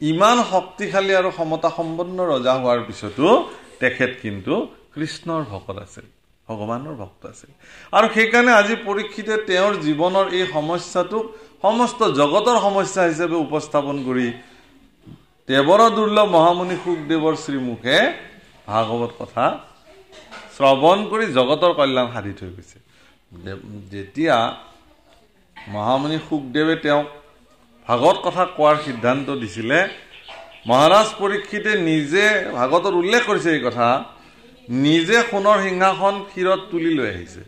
ইমান শক্তিশালী আৰু সমতা সম্পন্ন ৰজা হোৱাৰ পিছতো তেখেত কিন্তু কৃষ্ণৰ ভকত আছিল ভগৱানৰ ভক্ত আছিল। আৰু সেইকাৰণে আজি পৰীক্ষিতে তেওঁৰ জীৱনৰ এই সমস্যাটোক সমস্ত জগতৰ সমস্যা হিচাপে উপস্থাপন কৰি দেৱৰ দুৰ্লভ মহামুনি সুখদেৱৰ শ্ৰীমুখে ভাগৱত কথা শ্ৰৱণ কৰি জগতৰ কল্যাণ সাধি থৈ গৈছে। যেতিয়া মহামুনি সুখদেৱে তেওঁক ভাগৱত কথা কোৱাৰ সিদ্ধান্ত দিছিলে মহাৰাজ পৰীক্ষিতে নিজে ভাগৱতত উল্লেখ কৰিছে এই কথা নিজে সোণৰ সিংহাসন ক্ষীৰত তুলি লৈ আহিছে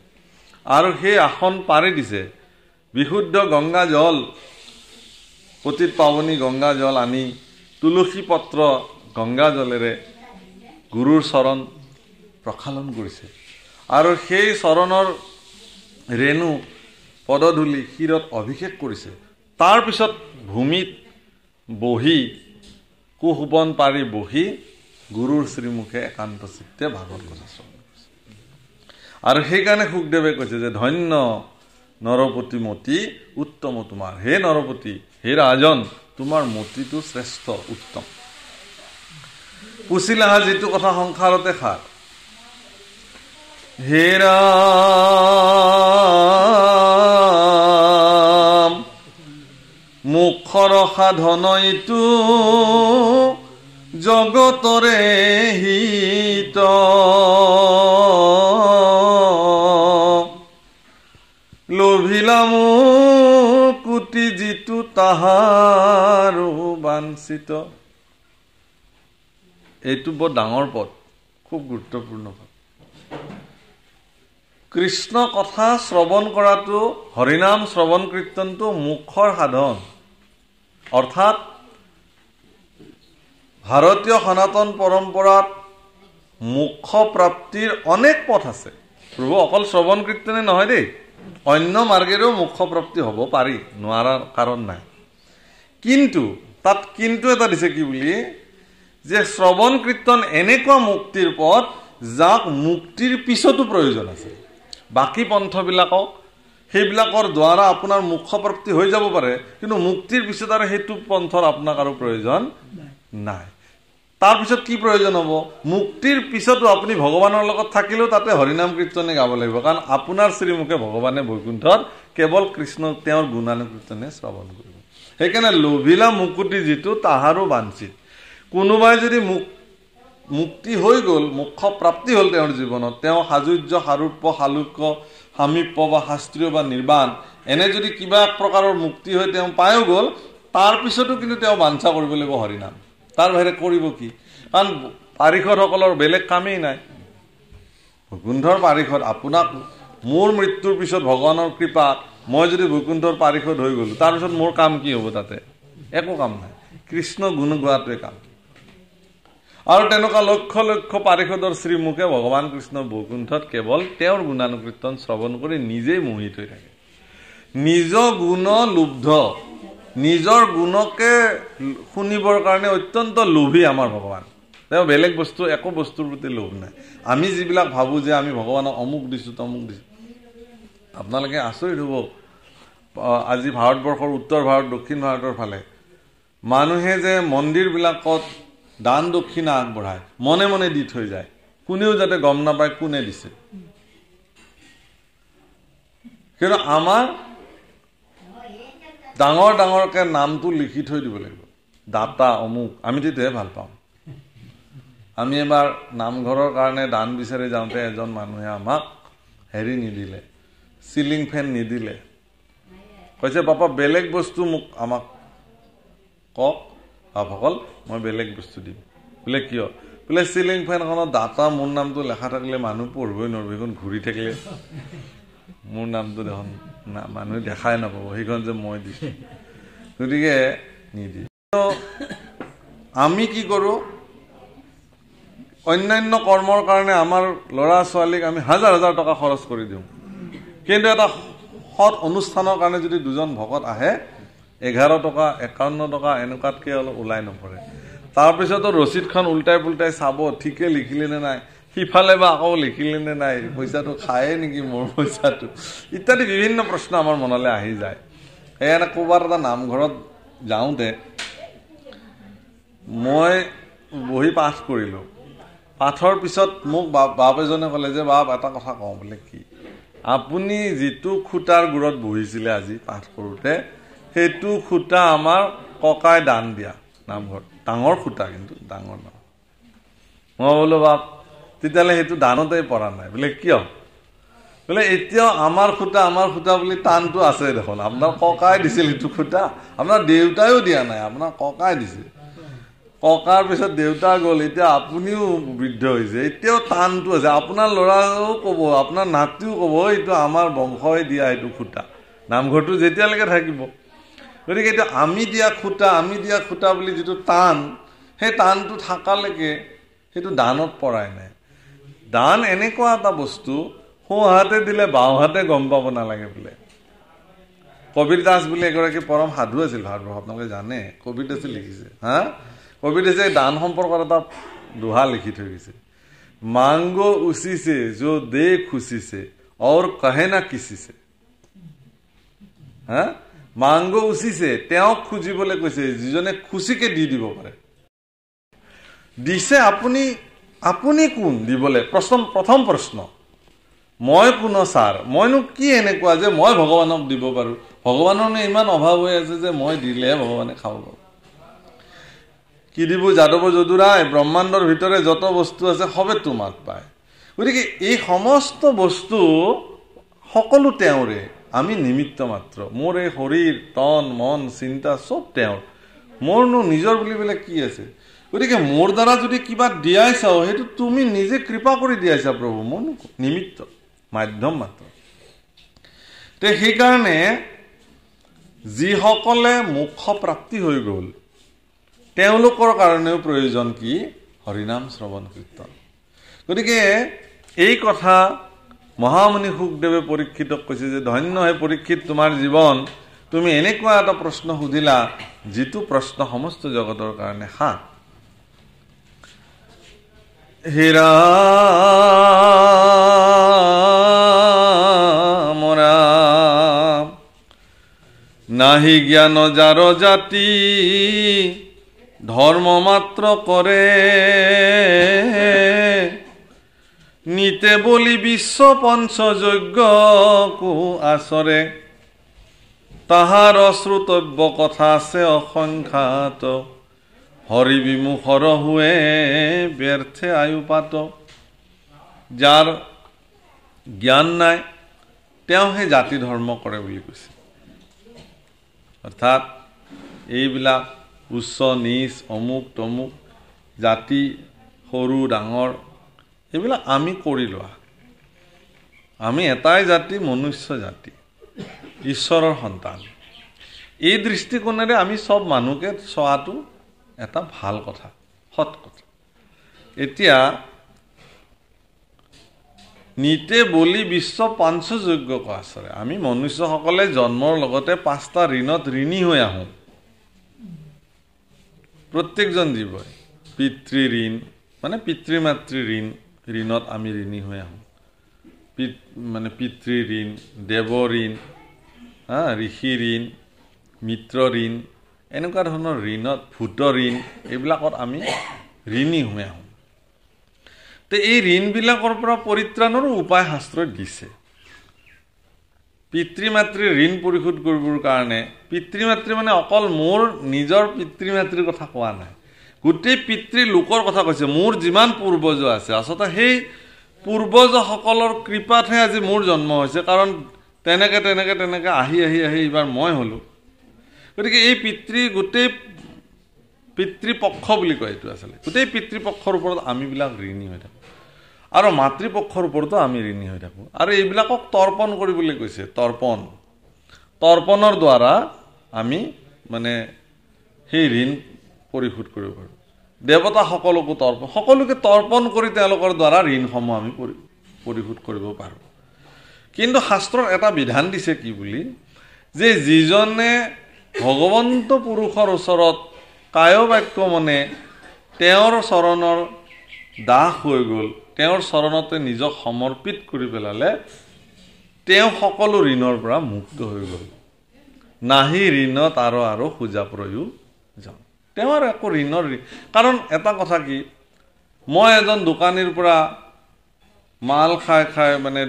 আৰু সেই আসন পাৰি দিছে। বিশুদ্ধ গংগা জল পতিত পাৱনী গংগা জল আনি তুলসী পত্ৰ গংগা জলেৰে গুৰুৰ চৰণ প্ৰক্ষালন কৰিছে। আৰু সেই চৰণৰ ৰেণু পদধূলি শিৰত অভিষেক কৰিছে। তাৰপিছত ভূমিত বহি কুশোভন পাৰি বহি গুৰুৰ শ্ৰীমুখে একান্ত চিত্তে ভাগৱত কথা শ্ৰৱণ কৰিছে। আৰু সেইকাৰণে সুখদেৱে কৈছে যে ধন্য নৰপতি মতি উত্তম তোমাৰ। হে নৰপতি হে ৰাজন তোমাৰ মতিটো শ্ৰেষ্ঠ উত্তম। পুচিলাহা যিটো কথা সংসাৰতে সাৰ হেৰা মুখৰ সাধন জগতৰে হিত। লোভিলা কুটি যিটো তাহাৰো বাঞ্চিত এইটো বৰ ডাঙৰ পদ খুব গুৰুত্বপূৰ্ণ পদ। কৃষ্ণ কথা শ্ৰৱণ কৰাটো হৰিনাম শ্ৰৱণ কীৰ্তনটো মুখৰ সাধন। অৰ্থাৎ ভাৰতীয় সনাতন পৰম্পৰাত মুখ্য প্ৰাপ্তিৰ অনেক পথ আছে। প্ৰভু অকল শ্ৰৱণ কীৰ্তনে নহয় দেই। অন্য মাৰ্গেৰেও মুখ্য প্ৰাপ্তি হ'ব পাৰি নোৱাৰাৰ কাৰণ নাই। কিন্তু তাত কিন্তু এটা দিছে কি বুলি? যে শ্ৰৱণ কীৰ্তন এনেকুৱা মুক্তিৰ পথ যাক মুক্তিৰ পিছতো প্ৰয়োজন আছে। বাকী পন্থবিলাকক সেইবিলাকৰ দ্বাৰা আপোনাৰ মুখ্য প্ৰাপ্তি হৈ যাব পাৰে কিন্তু মুক্তিৰ পিছত আৰু সেইটো পন্থৰ আপোনাক আৰু প্ৰয়োজন নাই। তাৰপিছত কি প্ৰয়োজন হ'ব? মুক্তিৰ পিছতো আপুনি ভগৱানৰ লগত থাকিলেও তাতে হৰিনাম কীৰ্তনে গাব লাগিব। কাৰণ আপোনাৰ শ্ৰীমুখে ভগৱানে বৈকুণ্ঠত কেৱল কৃষ্ণ তেওঁৰ গুণানুকীৰ্তনে শ্ৰৱণ কৰিব। সেইকাৰণে লোভিলা মুকুটি যিটো তাহাৰো বাঞ্চিত কোনোবাই যদি মুক মুক্তি হৈ গ'ল মুখ্য প্ৰাপ্তি হ'ল তেওঁৰ জীৱনত তেওঁ সাজুৰ্য সাৰূপ্য সালোক্য সামীপ্য বা শাস্ত্ৰীয় বা নিৰ্বাণ এনে যদি কিবা প্ৰকাৰৰ মুক্তি হৈ তেওঁ পায়ো গ'ল তাৰপিছতো কিন্তু তেওঁ বাঞ্ছা কৰিব লাগিব হৰিনাম। তাৰ বাহিৰে কৰিব কি? কাৰণ পাৰিষদসকলৰ বেলেগ কামেই নাই। বৈকুণ্ঠৰ পাৰিষদ আপোনাক মোৰ মৃত্যুৰ পিছত ভগৱানৰ কৃপাত মই যদি বৈকুণ্ঠৰ পাৰিষদ হৈ গ'লো তাৰপিছত মোৰ কাম কি হ'ব তাতে? একো কাম নাই। কৃষ্ণ গুণ গোৱাটোৱে কাম। আৰু তেনেকুৱা লক্ষ লক্ষ পাৰিষদৰ শ্ৰীমুখে ভগৱান কৃষ্ণ বৈকুণ্ঠত কেৱল তেওঁৰ গুণানুকীৰ্তন শ্ৰৱণ কৰি নিজেই মোহিত হৈ থাকে। নিজ গুণ লুব্ধ। নিজৰ গুণকে শুনিবৰ কাৰণে অত্যন্ত লোভী আমাৰ ভগৱান। তেওঁ বেলেগ বস্তু একো বস্তুৰ প্ৰতি লোভ নাই। আমি যিবিলাক ভাবোঁ যে আমি ভগৱানক অমুক দিছোঁ তমুক দিছোঁ। আপোনালোকে আচৰিত হ'ব। আজি ভাৰতবৰ্ষৰ উত্তৰ ভাৰত দক্ষিণ ভাৰতৰ ফালে। মানুহে যে মন্দিৰবিলাকত দান দক্ষিণা আগবঢ়ায় মনে মনে দি থৈ যায়। কোনেও যাতে গম নাপায় কোনে দিছে। কিন্তু আমাৰ ডাঙৰ ডাঙৰকে নামটো লিখি থৈ দিব লাগিব। দাতা অমুক আমি তেতিয়াহে ভাল পাওঁ আমি এবাৰ নামঘৰৰ কাৰণে দান বিচাৰি যাওঁতে এজন মানুহে আমাক হেৰি নিদিলে চিলিং ফেন নিদিলে। কৈছে পাপা বেলেগ বস্তু মোক আমাক কওক। বাপসকল মই বেলেগ বস্তু দিম। বোলে কিয়? বোলে চিলিং ফেনখনত দাতা মোৰ নামটো লেখা থাকিলে মানুহ পঢ়িবই নোৱাৰিব সেইখন ঘূৰি থাকিলে। মোৰ নামটো দেখোন মানুহে দেখাই নাপাব সেইখন যে মই দিছোঁ গতিকে নিদিয়ে। আমি কি কৰোঁ অন্যান্য কৰ্মৰ কাৰণে আমাৰ ল'ৰা ছোৱালীক আমি হাজাৰ হাজাৰ টকা খৰচ কৰি দিওঁ। কিন্তু এটা সৎ অনুষ্ঠানৰ কাৰণে যদি দুজন ভকত আহে এঘাৰ টকা একাৱন্ন টকা এনেকুৱাতকৈ অলপ ওলাই নপৰে। তাৰপিছতো ৰচিদখন উল্টাই পুল্টাই চাব ঠিকে লিখিলে নে নাই। সিফালে বা আকৌ লিখিলে নে নাই পইচাটো খায়ে নেকি মোৰ পইচাটো। ইত্যাদি বিভিন্ন প্ৰশ্ন আমাৰ মনলৈ আহি যায়। সেইকাৰণে ক'ৰবাত এটা নামঘৰত যাওঁতে মই বহি পাঠ কৰিলোঁ। পাঠৰ পিছত মোক বাপ এজনে ক'লে যে বাপ এটা কথা কওঁ বোলে কি? আপুনি যিটো খুটাৰ গুৰত বহিছিলে আজি পাঠ কৰোঁতে সেইটো খুটা আমাৰ ককাই দান দিয়া নামঘৰত। ডাঙৰ খুটা কিন্তু ডাঙৰ নাম মই বোলো বাপ তেতিয়াহ'লে সেইটো দানতেই পৰা নাই। বোলে কিয়? বোলে এতিয়াও আমাৰ খুটা আমাৰ খুটা বুলি টানটো আছে দেখোন। আপোনাৰ ককাই দিছিল সেইটো খুটা। আপোনাৰ দেউতাইও দিয়া নাই। আপোনাৰ ককাই দিছিল। ককাৰ পিছত দেউতা গ'ল। এতিয়া আপুনিও বৃদ্ধ হৈছে। এতিয়াও টানটো আছে। আপোনাৰ ল'ৰাও ক'ব আপোনাৰ নাতিও ক'ব এইটো আমাৰ বংশই দিয়া এইটো খুটা। নামঘৰটো যেতিয়ালৈকে থাকিব। গতিকে এতিয়া আমি দিয়া খুটা আমি দিয়া খুটা বুলি যিটো টান সেই টানটো থকালৈকে সেইটো দানত পৰাই নাই। দান এনেকুৱা এটা বস্তু সোঁহাতে দিলে বাওঁহাতে গম পাব নালাগে বোলে। কবিৰ দাস বুলি এগৰাকী পৰম সাধু আছিল ভাৰতবৰ্ষ আপোনালোকে জানে কবিৰ দাসে লিখিছে। হা? কবিৰ দাসে দান সম্পৰ্কত এটা দোহা লিখি থৈ গৈছে। মাংগো উচিছে যো দে খুচিছে অৰ কহে না কিচিছে। হা? মাংগো উচিছে তেওঁক খুজিবলৈ কৈছে যিজনে খুচিকে দি দিব পাৰে। দিছে আপুনি আপুনি কোন? দিবলৈ প্ৰশ্ন প্ৰথম প্ৰশ্ন মই কোন ছাৰ? মইনো কি এনেকুৱা যে মই ভগৱানক দিব পাৰোঁ? ভগৱানৰ ইমান অভাৱ হৈ আছে যে মই দিলেহে ভগৱানে খাব কি দিব? যাদৱ যদুৰাই ব্ৰহ্মাণ্ডৰ ভিতৰে যত বস্তু আছে সবে তোমাক পায়। গতিকে এই সমস্ত বস্তু সকলো তেওঁৰে। আমি নিমিত্ত মাত্ৰ। মোৰ এই শৰীৰ তন মন চিন্তা চব তেওঁৰ। মোৰনো নিজৰ বুলিবলৈ কি আছে গতিকে মোৰ দ্বাৰা যদি কিবা দিয়াই চাওঁ সেইটো তুমি নিজে কৃপা কৰি দিয়াইছা প্ৰভু মোৰ নিমিত্ত মাধ্যম মাত্ৰ। তে সেইকাৰণে যিসকলে মুখ্য প্ৰাপ্তি হৈ গ'ল তেওঁলোকৰ কাৰণেও প্ৰয়োজন কি? হৰিনাম শ্ৰৱণ কীৰ্তন। গতিকে এই কথা মহামুনি সুখদেৱে পৰীক্ষিতক কৈছে যে ধন্য হে পৰীক্ষিত তোমাৰ জীৱন তুমি এনেকুৱা এটা প্ৰশ্ন সুধিলা যিটো প্ৰশ্ন সমস্ত জগতৰ কাৰণে সাত। হীৰা মৰা নাহি জ্ঞান যাৰ জাতি ধর্ম মাত্র করে। নিতে বলি বিশ্ব পঞ্চযজ্ঞ কু আচরে তাহার অশ্রুতব্য কথা আছে অসংখ্যাত। হৰি বিমুখৰ হুৱে ব্যৰ্থে আয়ুপাত। যাৰ জ্ঞান নাই তেওঁ সেই জাতি ধৰ্ম কৰে বুলি কৈছে। অৰ্থাৎ এইবিলাক উচ্চ নিচ অমুক তমুক জাতি সৰু ডাঙৰ এইবিলাক আমি কৰি লোৱা। আমি এটাই জাতি মনুষ্য জাতি ঈশ্বৰৰ সন্তান। এই দৃষ্টিকোণেৰে আমি চব মানুহকে চোৱাটো এটা ভাল কথা সৎ কথা। এতিয়া নিতে বলি বিশ্ব পাঞ্চযোগ্য কোৱাচৰে আমি মনুষ্যসকলে জন্মৰ লগতে পাঁচটা ঋণত ঋণী হৈ আহোঁ। প্ৰত্যেকজন জীৱই পিতৃ ঋণ মানে পিতৃ মাতৃ ঋণ ঋণত আমি ঋণী হৈ আহোঁ। মানে পিতৃ ঋণ দেৱ ঋণ হা ঋষি ঋণ মিত্ৰ ঋণ এনেকুৱা ধৰণৰ ঋণত ভূত ঋণ এইবিলাকত আমি ঋণী হৈ আহোঁ তো এই ঋণবিলাকৰ পৰা পৰিত্ৰাণৰো উপায় শাস্ত্ৰই দিছে। পিতৃ মাতৃৰ ঋণ পৰিশোধ কৰিবৰ কাৰণে পিতৃ মাতৃ মানে অকল মোৰ নিজৰ পিতৃ মাতৃৰ কথা কোৱা নাই। গোটেই পিতৃ লোকৰ কথা কৈছে মোৰ যিমান পূৰ্বজ আছে আচলতে সেই পূৰ্বজসকলৰ কৃপাতহে আজি মোৰ জন্ম হৈছে কাৰণ তেনেকৈ তেনেকৈ তেনেকৈ আহি আহি আহি এইবাৰ মই হ'লোঁ। গতিকে এই পিতৃ গোটেই পিতৃপক্ষ বুলি কয় এইটো আচলতে। গোটেই পিতৃপক্ষৰ ওপৰত আমিবিলাক ঋণী হৈ থাকোঁ। আৰু মাতৃপক্ষৰ ওপৰতো আমি ঋণী হৈ থাকোঁ। আৰু এইবিলাকক তৰ্পণ কৰিবলৈ কৈছে তৰ্পণ। তৰ্পণৰ দ্বাৰা আমি মানে সেই ঋণ পৰিশোধ কৰিব পাৰোঁ। দেৱতাসকলকো তৰ্পণ সকলোকে তৰ্পণ কৰি তেওঁলোকৰ দ্বাৰা ঋণসমূহ আমি পৰিশোধ কৰিব পাৰোঁ। কিন্তু শাস্ত্ৰত এটা বিধান দিছে কি বুলি? যে যিজনে ভগৱন্ত পুৰুষৰ ওচৰত কায় বাক্য মনে তেওঁৰ চৰণৰ দাস হৈ গ'ল তেওঁৰ চৰণতে নিজক সমৰ্পিত কৰি পেলালে তেওঁ সকলো ঋণৰ পৰা মুক্ত হৈ গ'ল। নাহি ঋণত আৰু আৰু খোজা প্ৰয়োজন তেওঁ আৰু একো ঋণৰ ঋণ কাৰণ এটা কথা কি মই এজন দোকানীৰ পৰা মাল খাই খাই মানে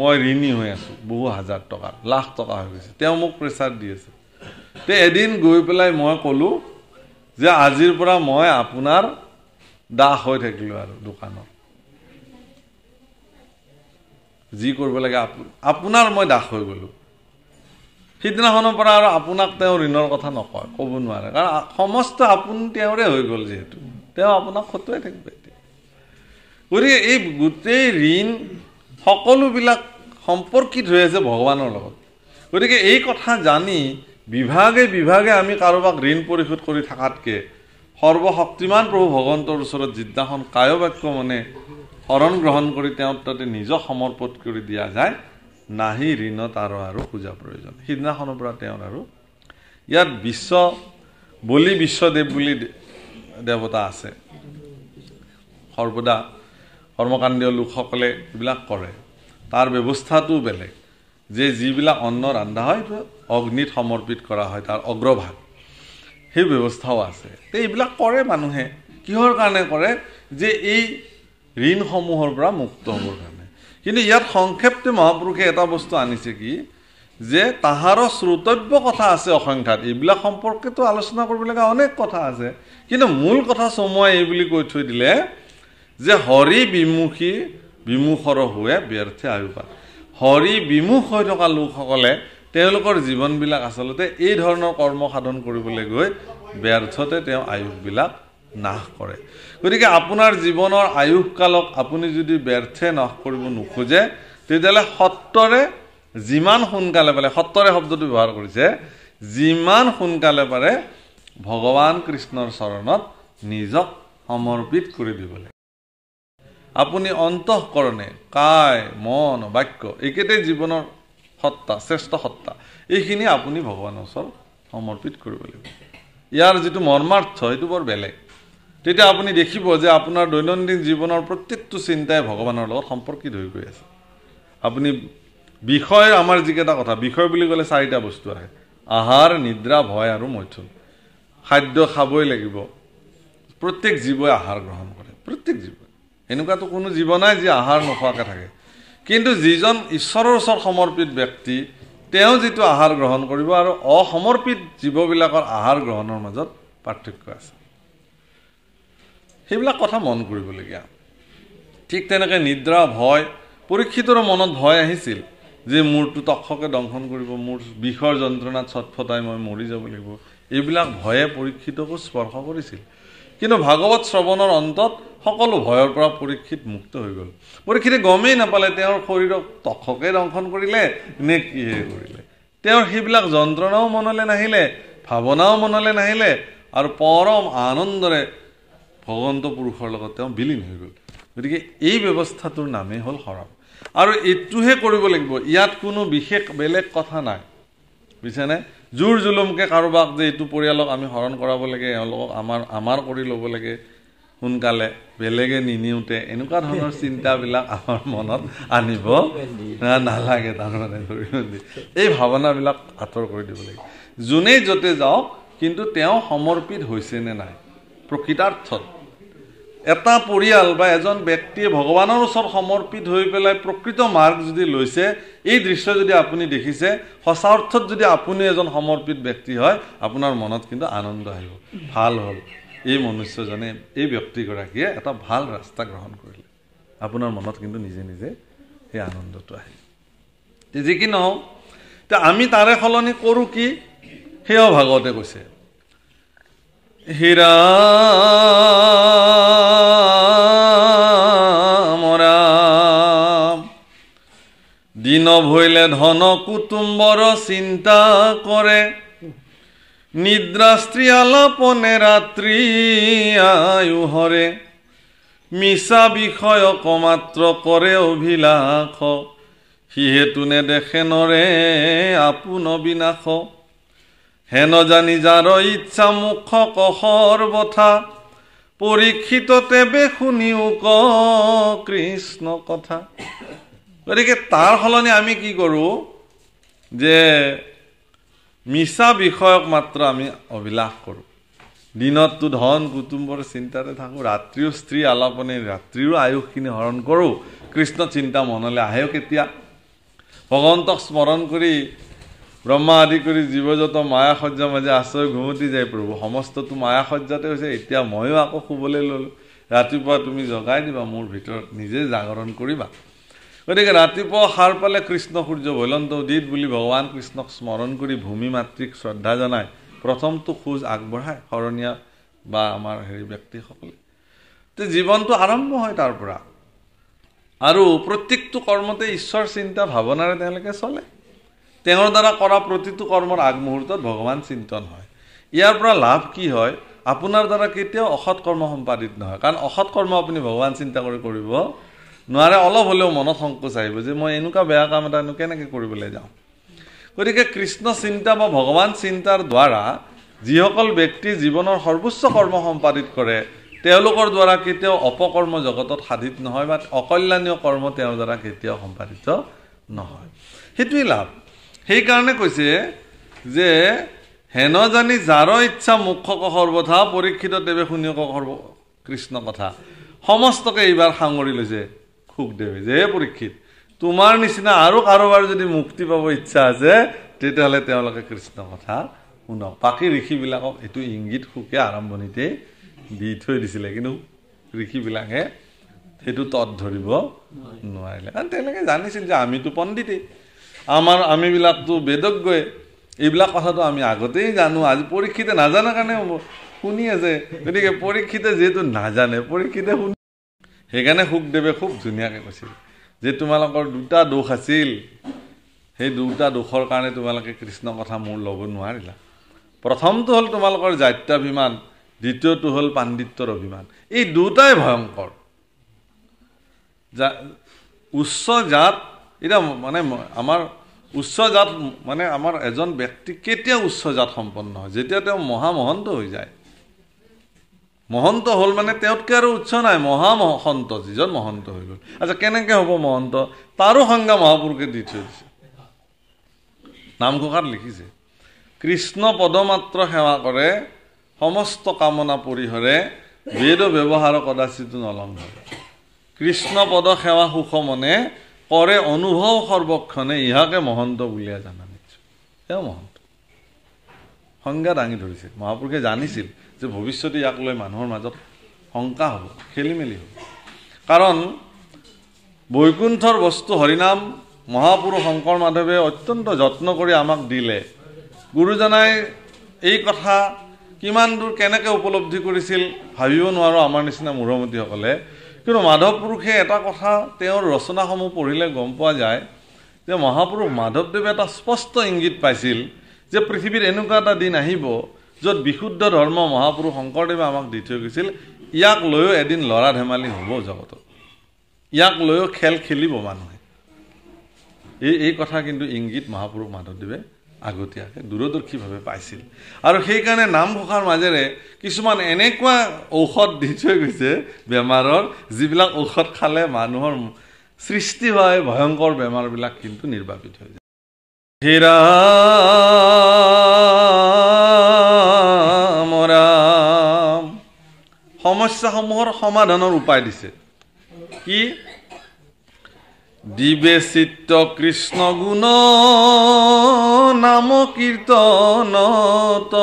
মই ঋণী হৈ আছোঁ বহু হাজাৰ টকা লাখ টকা হৈ গৈছে। তেওঁ মোক প্ৰেছাৰ দি আছে। তে এদিন গৈ পেলাই মই ক'লোঁ যে আজিৰ পৰা মই আপোনাৰ দাস হৈ থাকিলোঁ আৰু দোকানত। যি কৰিব লাগে আপোনাৰ মই দাস হৈ গ'লোঁ। সিদিনাখনৰ পৰা আৰু আপোনাক তেওঁ ঋণৰ কথা নকয় ক'ব নোৱাৰে। কাৰণ সমস্ত আপোন তেওঁৰে হৈ গ'ল যিহেতু। তেওঁ আপোনাক খটুৱাই থাকিব এতিয়া। গতিকে এই গোটেই ঋণ সকলোবিলাক সম্পৰ্কিত হৈ আছে ভগৱানৰ লগত। গতিকে এই কথা জানি বিভাগে বিভাগে আমি কাৰোবাক ঋণ পৰিশোধ কৰি থকাতকৈ সৰ্বশক্তিমান প্ৰভু ভগৱন্তৰ ওচৰত যিদিনাখন কায় বাক্য মানে শৰণ গ্ৰহণ কৰি তেওঁ তাতে নিজক সমৰ্পণ কৰি দিয়া যায় নাহি ঋণত আৰু আৰু খোজা প্ৰয়োজন। সিদিনাখনৰ পৰা তেওঁৰ আৰু ইয়াত বিশ্ব বলি বিশ্বদেৱ বুলি দেৱতা আছে। সৰ্বদা কৰ্মকাণ্ডীয় লোকসকলে এইবিলাক কৰে। তাৰ ব্যৱস্থাটো বেলেগ। যে যিবিলাক অন্ন ৰন্ধা হয় সেইটো অগ্নিত সমৰ্পিত কৰা হয় তাৰ অগ্ৰভাগ। সেই ব্যৱস্থাও আছে। এইবিলাক কৰে মানুহে। কিহৰ কাৰণে কৰে? যে এই ঋণসমূহৰ পৰা মুক্ত হ'বৰ কাৰণে। কিন্তু ইয়াত সংক্ষেপ্তে মহাপুৰুষে এটা বস্তু আনিছে কি? যে তাহাৰৰ শ্ৰোতব্য কথা আছে অসংখ্যাত। এইবিলাক সম্পৰ্কেতো আলোচনা কৰিবলগা অনেক কথা আছে। কিন্তু মূল কথা চমুৱাই এই বুলি কৈ থৈ দিলে যে হৰি বিমুখী বিমুখৰ হোৱে ব্যৰ্থে আয়ুপাত। হৰি বিমুখ হৈ থকা লোকসকলে তেওঁলোকৰ জীৱনবিলাক আচলতে এই ধৰণৰ কৰ্ম সাধন কৰিবলৈ গৈ ব্যৰ্থতে তেওঁ আয়ুসবিলাক নাশ কৰে। গতিকে আপোনাৰ জীৱনৰ আয়ুসকালক আপুনি যদি ব্যৰ্থে নাশ কৰিব নোখোজে তেতিয়াহ'লে সত্তৰে যিমান সোনকালে পাৰে সত্তৰে শব্দটো ব্যৱহাৰ কৰিছে যিমান সোনকালে পাৰে ভগৱান কৃষ্ণৰ চৰণত নিজক সমৰ্পিত কৰি দিব লাগে। আপুনি অন্তঃকৰণে কায় মন বাক্য এইকেইটাই জীৱনৰ সত্তা শ্ৰেষ্ঠ সত্তা। এইখিনি আপুনি ভগৱানৰ ওচৰত সমৰ্পিত কৰিব লাগিব। ইয়াৰ যিটো মৰ্মাৰ্থ সেইটো বৰ বেলেগ। তেতিয়া আপুনি দেখিব যে আপোনাৰ দৈনন্দিন জীৱনৰ প্ৰত্যেকটো চিন্তাই ভগৱানৰ লগত সম্পৰ্কিত হৈ গৈ আছে। আপুনি বিষয় আমাৰ যিকেইটা কথা বিষয় বুলি ক'লে চাৰিটা বস্তু আহে। আহাৰ নিদ্ৰা ভয় আৰু মৈথুন। খাদ্য খাবই লাগিব। প্ৰত্যেক জীৱই আহাৰ গ্ৰহণ কৰে। প্ৰত্যেক জীৱই। এনেকুৱাতো কোনো জীৱ নাই যি আহাৰ নোখোৱাকৈ থাকে। কিন্তু যিজন ঈশ্বৰৰ ওচৰত সমৰ্পিত ব্যক্তি তেওঁ যিটো আহাৰ গ্ৰহণ কৰিব আৰু অসমৰ্পিত জীৱবিলাকৰ আহাৰ গ্ৰহণৰ মাজত পাৰ্থক্য আছে। সেইবিলাক কথা মন কৰিবলগীয়া। ঠিক তেনেকৈ নিদ্ৰা ভয় পৰীক্ষিতৰ মনত ভয় আহিছিল যে মোৰটো তক্ষকে দংশন কৰিব মোৰ বিষৰ যন্ত্ৰণাত চটফটাই মই মৰি যাব লাগিব। এইবিলাক ভয়ে পৰীক্ষিতকো স্পৰ্শ কৰিছিল। কিন্তু ভাগৱত শ্ৰৱণৰ অন্তত সকলো ভয়ৰ পৰা পৰীক্ষিত মুক্ত হৈ গ'ল। পৰীক্ষিতে গমেই নাপালে তেওঁৰ শৰীৰক তখকে দংশন কৰিলে নে কিহে কৰিলে। তেওঁৰ সেইবিলাক যন্ত্ৰণাও মনলৈ নাহিলে ভাৱনাও মনলৈ নাহিলে আৰু পৰম আনন্দৰে ভগৱন্ত পুৰুষৰ লগত তেওঁ বিলীন হৈ গ'ল। গতিকে এই ব্যৱস্থাটোৰ নামেই হ'ল শৰণ আৰু এইটোহে কৰিব লাগিব। ইয়াত কোনো বিশেষ বেলেগ কথা নাই। বুজিছেনে? জোৰ জুলুমকৈ কাৰোবাক যে এইটো পৰিয়ালক আমি শৰণ কৰাব লাগে এওঁলোকক আমাৰ আমাৰ কৰি ল'ব লাগে সোনকালে বেলেগে নিনিওঁতে এনেকুৱা ধৰণৰ চিন্তাবিলাক আমাৰ মনত আনিব নালাগে তাৰমানে এই ভাৱনাবিলাক আঁতৰ কৰি দিব লাগে। যোনেই য'তে যাওক কিন্তু তেওঁ সমৰ্পিত হৈছে নে নাই প্ৰকৃতাৰ্থত এটা পৰিয়াল বা এজন ব্যক্তিয়ে ভগৱানৰ ওচৰত সমৰ্পিত হৈ পেলাই প্ৰকৃত মাৰ্গ যদি লৈছে এই দৃশ্য যদি আপুনি দেখিছে সঁচা অৰ্থত যদি আপুনি এজন সমৰ্পিত ব্যক্তি হয় আপোনাৰ মনত কিন্তু আনন্দ আহিব। ভাল হ'ল। এই মনুষ্যজনে এই ব্যক্তিগৰাকীয়ে এটা ভাল ৰাস্তা গ্ৰহণ কৰিলে। আপোনাৰ মনত কিন্তু নিজে নিজে সেই আনন্দটো আহিল। যি কি নহওক এতিয়া আমি তাৰে সলনি কৰোঁ কি? সেয়াও ভাগৱতে কৈছে। হীৰা দিন ভৈলে ধন কুটুম্বৰ চিন্তা কৰে নিদ্ৰা স্ত্ৰী আলাপনে ৰাত্ৰি আয়ুহৰে মিছা বিষয়ক মাত্ৰ কৰে অভিলাষ। সিহেতু নেদেখে নৰে আপোন বিনাশ। হেন জানি যাৰ ইচ্ছা মুখ কহৰ বথা পৰীক্ষিত তেবে শুনিও ক কৃষ্ণ কথা। গতিকে তাৰ সলনি আমি কি কৰোঁ যে মিছা বিষয়ক মাত্ৰ আমি অভিলাষ কৰোঁ। দিনততো ধন কুটুম্বৰ চিন্তাতে থাকোঁ ৰাত্ৰিও স্ত্ৰী আলাপনে ৰাত্ৰিৰো আয়ুসখিনি হৰণ কৰোঁ। কৃষ্ণ চিন্তা মনলৈ আহেও কেতিয়া? ভগৱন্তক স্মৰণ কৰি ব্ৰহ্মা আদি কৰি জীৱজত মায়া সজ্জা মাজে আশ্ৰয় ঘুমতি যায় প্ৰভু। সমস্তটো মায়া সজ্জাতে হৈছে। এতিয়া ময়ো আকৌ শুবলৈ ল'লোঁ। ৰাতিপুৱা তুমি জগাই দিবা মোৰ ভিতৰত নিজে জাগৰণ কৰিবা। গতিকে ৰাতিপুৱা সাৰ পালে কৃষ্ণ সূৰ্য ভৈলন্ত উদিত বুলি ভগৱান কৃষ্ণক স্মৰণ কৰি ভূমি মাতৃক শ্ৰদ্ধা জনাই প্ৰথমটো খোজ আগবঢ়ায় শৰণীয়া বা আমাৰ হেৰি ব্যক্তিসকলে। তো জীৱনটো আৰম্ভ হয় তাৰ পৰা। আৰু প্ৰত্যেকটো কৰ্মতে ঈশ্বৰ চিন্তা ভাৱনাৰে তেওঁলোকে চলে। তেওঁৰ দ্বাৰা কৰা প্ৰতিটো কৰ্মৰ আগমুহূৰ্তত ভগৱান চিন্তন হয়। ইয়াৰ পৰা লাভ কি হয়? আপোনাৰ দ্বাৰা কেতিয়াও অসৎ কৰ্ম সম্পাদিত নহয়। কাৰণ অসৎ কৰ্ম আপুনি ভগৱান চিন্তা কৰি কৰিব নোৱাৰে অলপ হ'লেও মনত সংকোচ আহিব যে মই এনেকুৱা বেয়া কাম এটা কেনেকৈ কৰিবলৈ যাওঁ। গতিকে কৃষ্ণ চিন্তা বা ভগৱান চিন্তাৰ দ্বাৰা যিসকল ব্যক্তি জীৱনৰ সৰ্বোচ্চ কৰ্ম সম্পাদিত কৰে তেওঁলোকৰ দ্বাৰা কেতিয়াও অপকৰ্ম জগতত সাধিত নহয় বা অকল্যাণীয় কৰ্ম তেওঁৰ দ্বাৰা কেতিয়াও সম্পাদিত নহয়। সেইটোৱেই লাভ। সেইকাৰণে কৈছে যে হেন জানি যাৰ ইচ্ছা মুখ্যক সৰ্বথা পৰীক্ষিত দেৱে শুনিয়ক সৰ্ব কৃষ্ণ কথা। সমস্তকে এইবাৰ সাঙুৰি লৈছে সুখদেৱে যে পৰীক্ষিত তোমাৰ নিচিনা আৰু কাৰোবাৰ যদি মুক্তি পাব ইচ্ছা আছে তেতিয়াহ'লে তেওঁলোকে কৃষ্ণ কথা শুনক। বাকী ঋষিবিলাকক এইটো ইংগিত সুখে আৰম্ভণিতেই দি থৈ দিছিলে কিন্তু ঋষিবিলাকে সেইটো তৎ ধৰিব নোৱাৰিলে। কাৰণ তেওঁলোকে জানিছিল যে আমিতো পণ্ডিতেই। আমাৰ আমিবিলাকতো বেদজ্ঞই। এইবিলাক কথাটো আমি আগতেই জানো আজি পৰীক্ষিতে নাজানে কাৰণে শুনি আছে গতিকে পৰীক্ষিতে যিহেতু নাজানে পৰীক্ষিতে শুনি সেইকাৰণে সুখদেৱে খুব ধুনীয়াকৈ কৈছিল যে তোমালোকৰ দুটা দোষ আছিল। সেই দুটা দোষৰ কাৰণে তোমালোকে কৃষ্ণ কথা মোৰ ল'ব নোৱাৰিলা। প্ৰথমটো হ'ল তোমালোকৰ জাত্যাভিমান দ্বিতীয়টো হ'ল পাণ্ডিত্যৰ অভিমান। এই দুটাই ভয়ংকৰ। উচ্চ জাত এতিয়া মানে আমাৰ উচ্চ জাত মানে আমাৰ এজন ব্যক্তি কেতিয়া উচ্চ জাত সম্পন্ন হয়? যেতিয়া তেওঁ মহামহন্ত হৈ যায়। মহন্ত হ'ল মানে তেওঁতকৈ আৰু উচ্চ নাই মহামহন্ত যিজন মহন্ত হৈ গ'ল। আচ্ছা কেনেকৈ হ'ব মহন্ত? তাৰো সংজ্ঞা মহাপুৰুষে দি থৈ দিছে। নামঘোষাত লিখিছে কৃষ্ণ পদমাত্ৰ সেৱা কৰে সমস্ত কামনা পৰিহৰে বেদ ব্যৱহাৰ কদাচিতো নলংঘৰে। কৃষ্ণ পদ সেৱা সুষমনে কৰে অনুভৱ সৰ্বক্ষণে ইহাকে মহন্ত বুলিয়ে জানা নিশ্চয় এওঁ মহন্ত সংজ্ঞা দাঙি ধৰিছে মহাপুৰুষে জানিছিল যে ভৱিষ্যতে ইয়াক লৈ মানুহৰ মাজত শংকা হ'ব খেলি মেলি হ'ব কাৰণ বৈকুণ্ঠৰ বস্তু হৰিনাম মহাপুৰুষ শংকৰ মাধৱে অত্যন্ত যত্ন কৰি আমাক দিলে গুৰুজনাই এই কথা কিমান দূৰ কেনেকৈ উপলব্ধি কৰিছিল ভাবিব নোৱাৰোঁ আমাৰ নিচিনা মূঢ়মতীসকলে কিন্তু মাধৱ পুৰুষে এটা কথা তেওঁৰ ৰচনাসমূহ পঢ়িলে গম পোৱা যায় যে মহাপুৰুষ মাধৱদেৱে এটা স্পষ্ট ইংগিত পাইছিল যে পৃথিৱীত এনেকুৱা এটা দিন আহিব য'ত বিশুদ্ধ ধৰ্ম মহাপুৰুষ শংকৰদেৱে আমাক দি থৈ গৈছিল ইয়াক লৈও এদিন ল'ৰা ধেমালি হ'ব জগতত। ইয়াক লৈও খেল খেলিব মানুহে। এই এই কথা কিন্তু ইংগিত মহাপুৰুষ মাধৱদেৱে আগতীয়াকৈ দূৰদৰ্শীভাৱে পাইছিল। আৰু সেইকাৰণে নামঘোষাৰ মাজেৰে কিছুমান এনেকুৱা ঔষধ দি থৈ গৈছে বেমাৰৰ যিবিলাক ঔষধ খালে মানুহৰ সৃষ্টি হয় ভয়ংকৰ বেমাৰবিলাক কিন্তু নিৰ্বাপিত হৈ যায়। হীৰা সমস্যাসমূহৰ সমাধানৰ উপায় দিছে। কি? দিবে চিত্ত কৃষ্ণ গুণ নাম কীৰ্তনত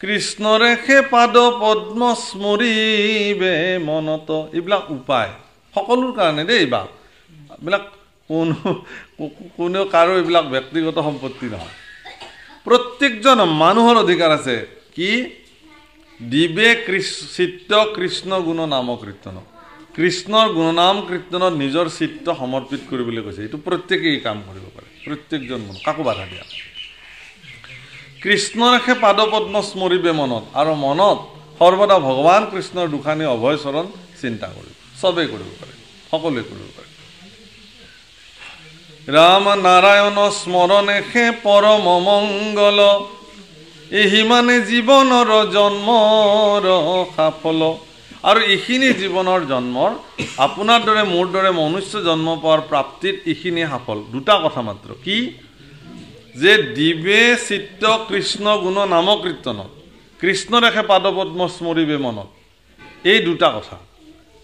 কৃষ্ণ ৰেখে পাদ পদ্ম স্মৰিবে মনত। এইবিলাক উপায়। সকলোৰ কাৰণে দেই এইবিলাক এইবিলাক কোনো, কোনেও কাৰো এইবিলাক ব্যক্তিগত সম্পত্তি নহয়। প্ৰত্যেকজন মানুহৰ অধিকাৰ আছে। কি? দিবে চিত্ত কৃষ্ণ গুণ নাম কীৰ্তন। কৃষ্ণৰ গুণনাম কীৰ্তনত নিজৰ চিত্ত সমৰ্পিত কৰিবলৈ কৈছে। এইটো প্ৰত্যেকেই কাম কৰিব পাৰে। প্ৰত্যেকজন মানুহ কাকো বাধা দিয়া কৃষ্ণ ৰেখে পাদপদ্ম স্মৰিবে মনত আৰু মনত সৰ্বদা ভগৱান কৃষ্ণৰ দুখানি অভয় চৰণ চিন্তা কৰিব। চবেই কৰিব পাৰে। সকলোৱে কৰিব পাৰে। ৰাম নাৰায়ণ স্মৰণেষে পৰম মংগল মানে জীৱনৰ জন্মৰ সাফল আৰু এইখিনি জীৱনৰ জন্মৰ আপোনাৰ দৰে মোৰ দৰে মনুষ্য জন্ম পোৱাৰ প্ৰাপ্তিত এইখিনি সাফল। দুটা কথা মাত্ৰ। কি? যে দিবে চিত্ত কৃষ্ণ গুণ নাম কীৰ্তনত। কৃষ্ণ ৰেখে পাদপদ্ম স্মৰিবে মনত। এই দুটা কথা।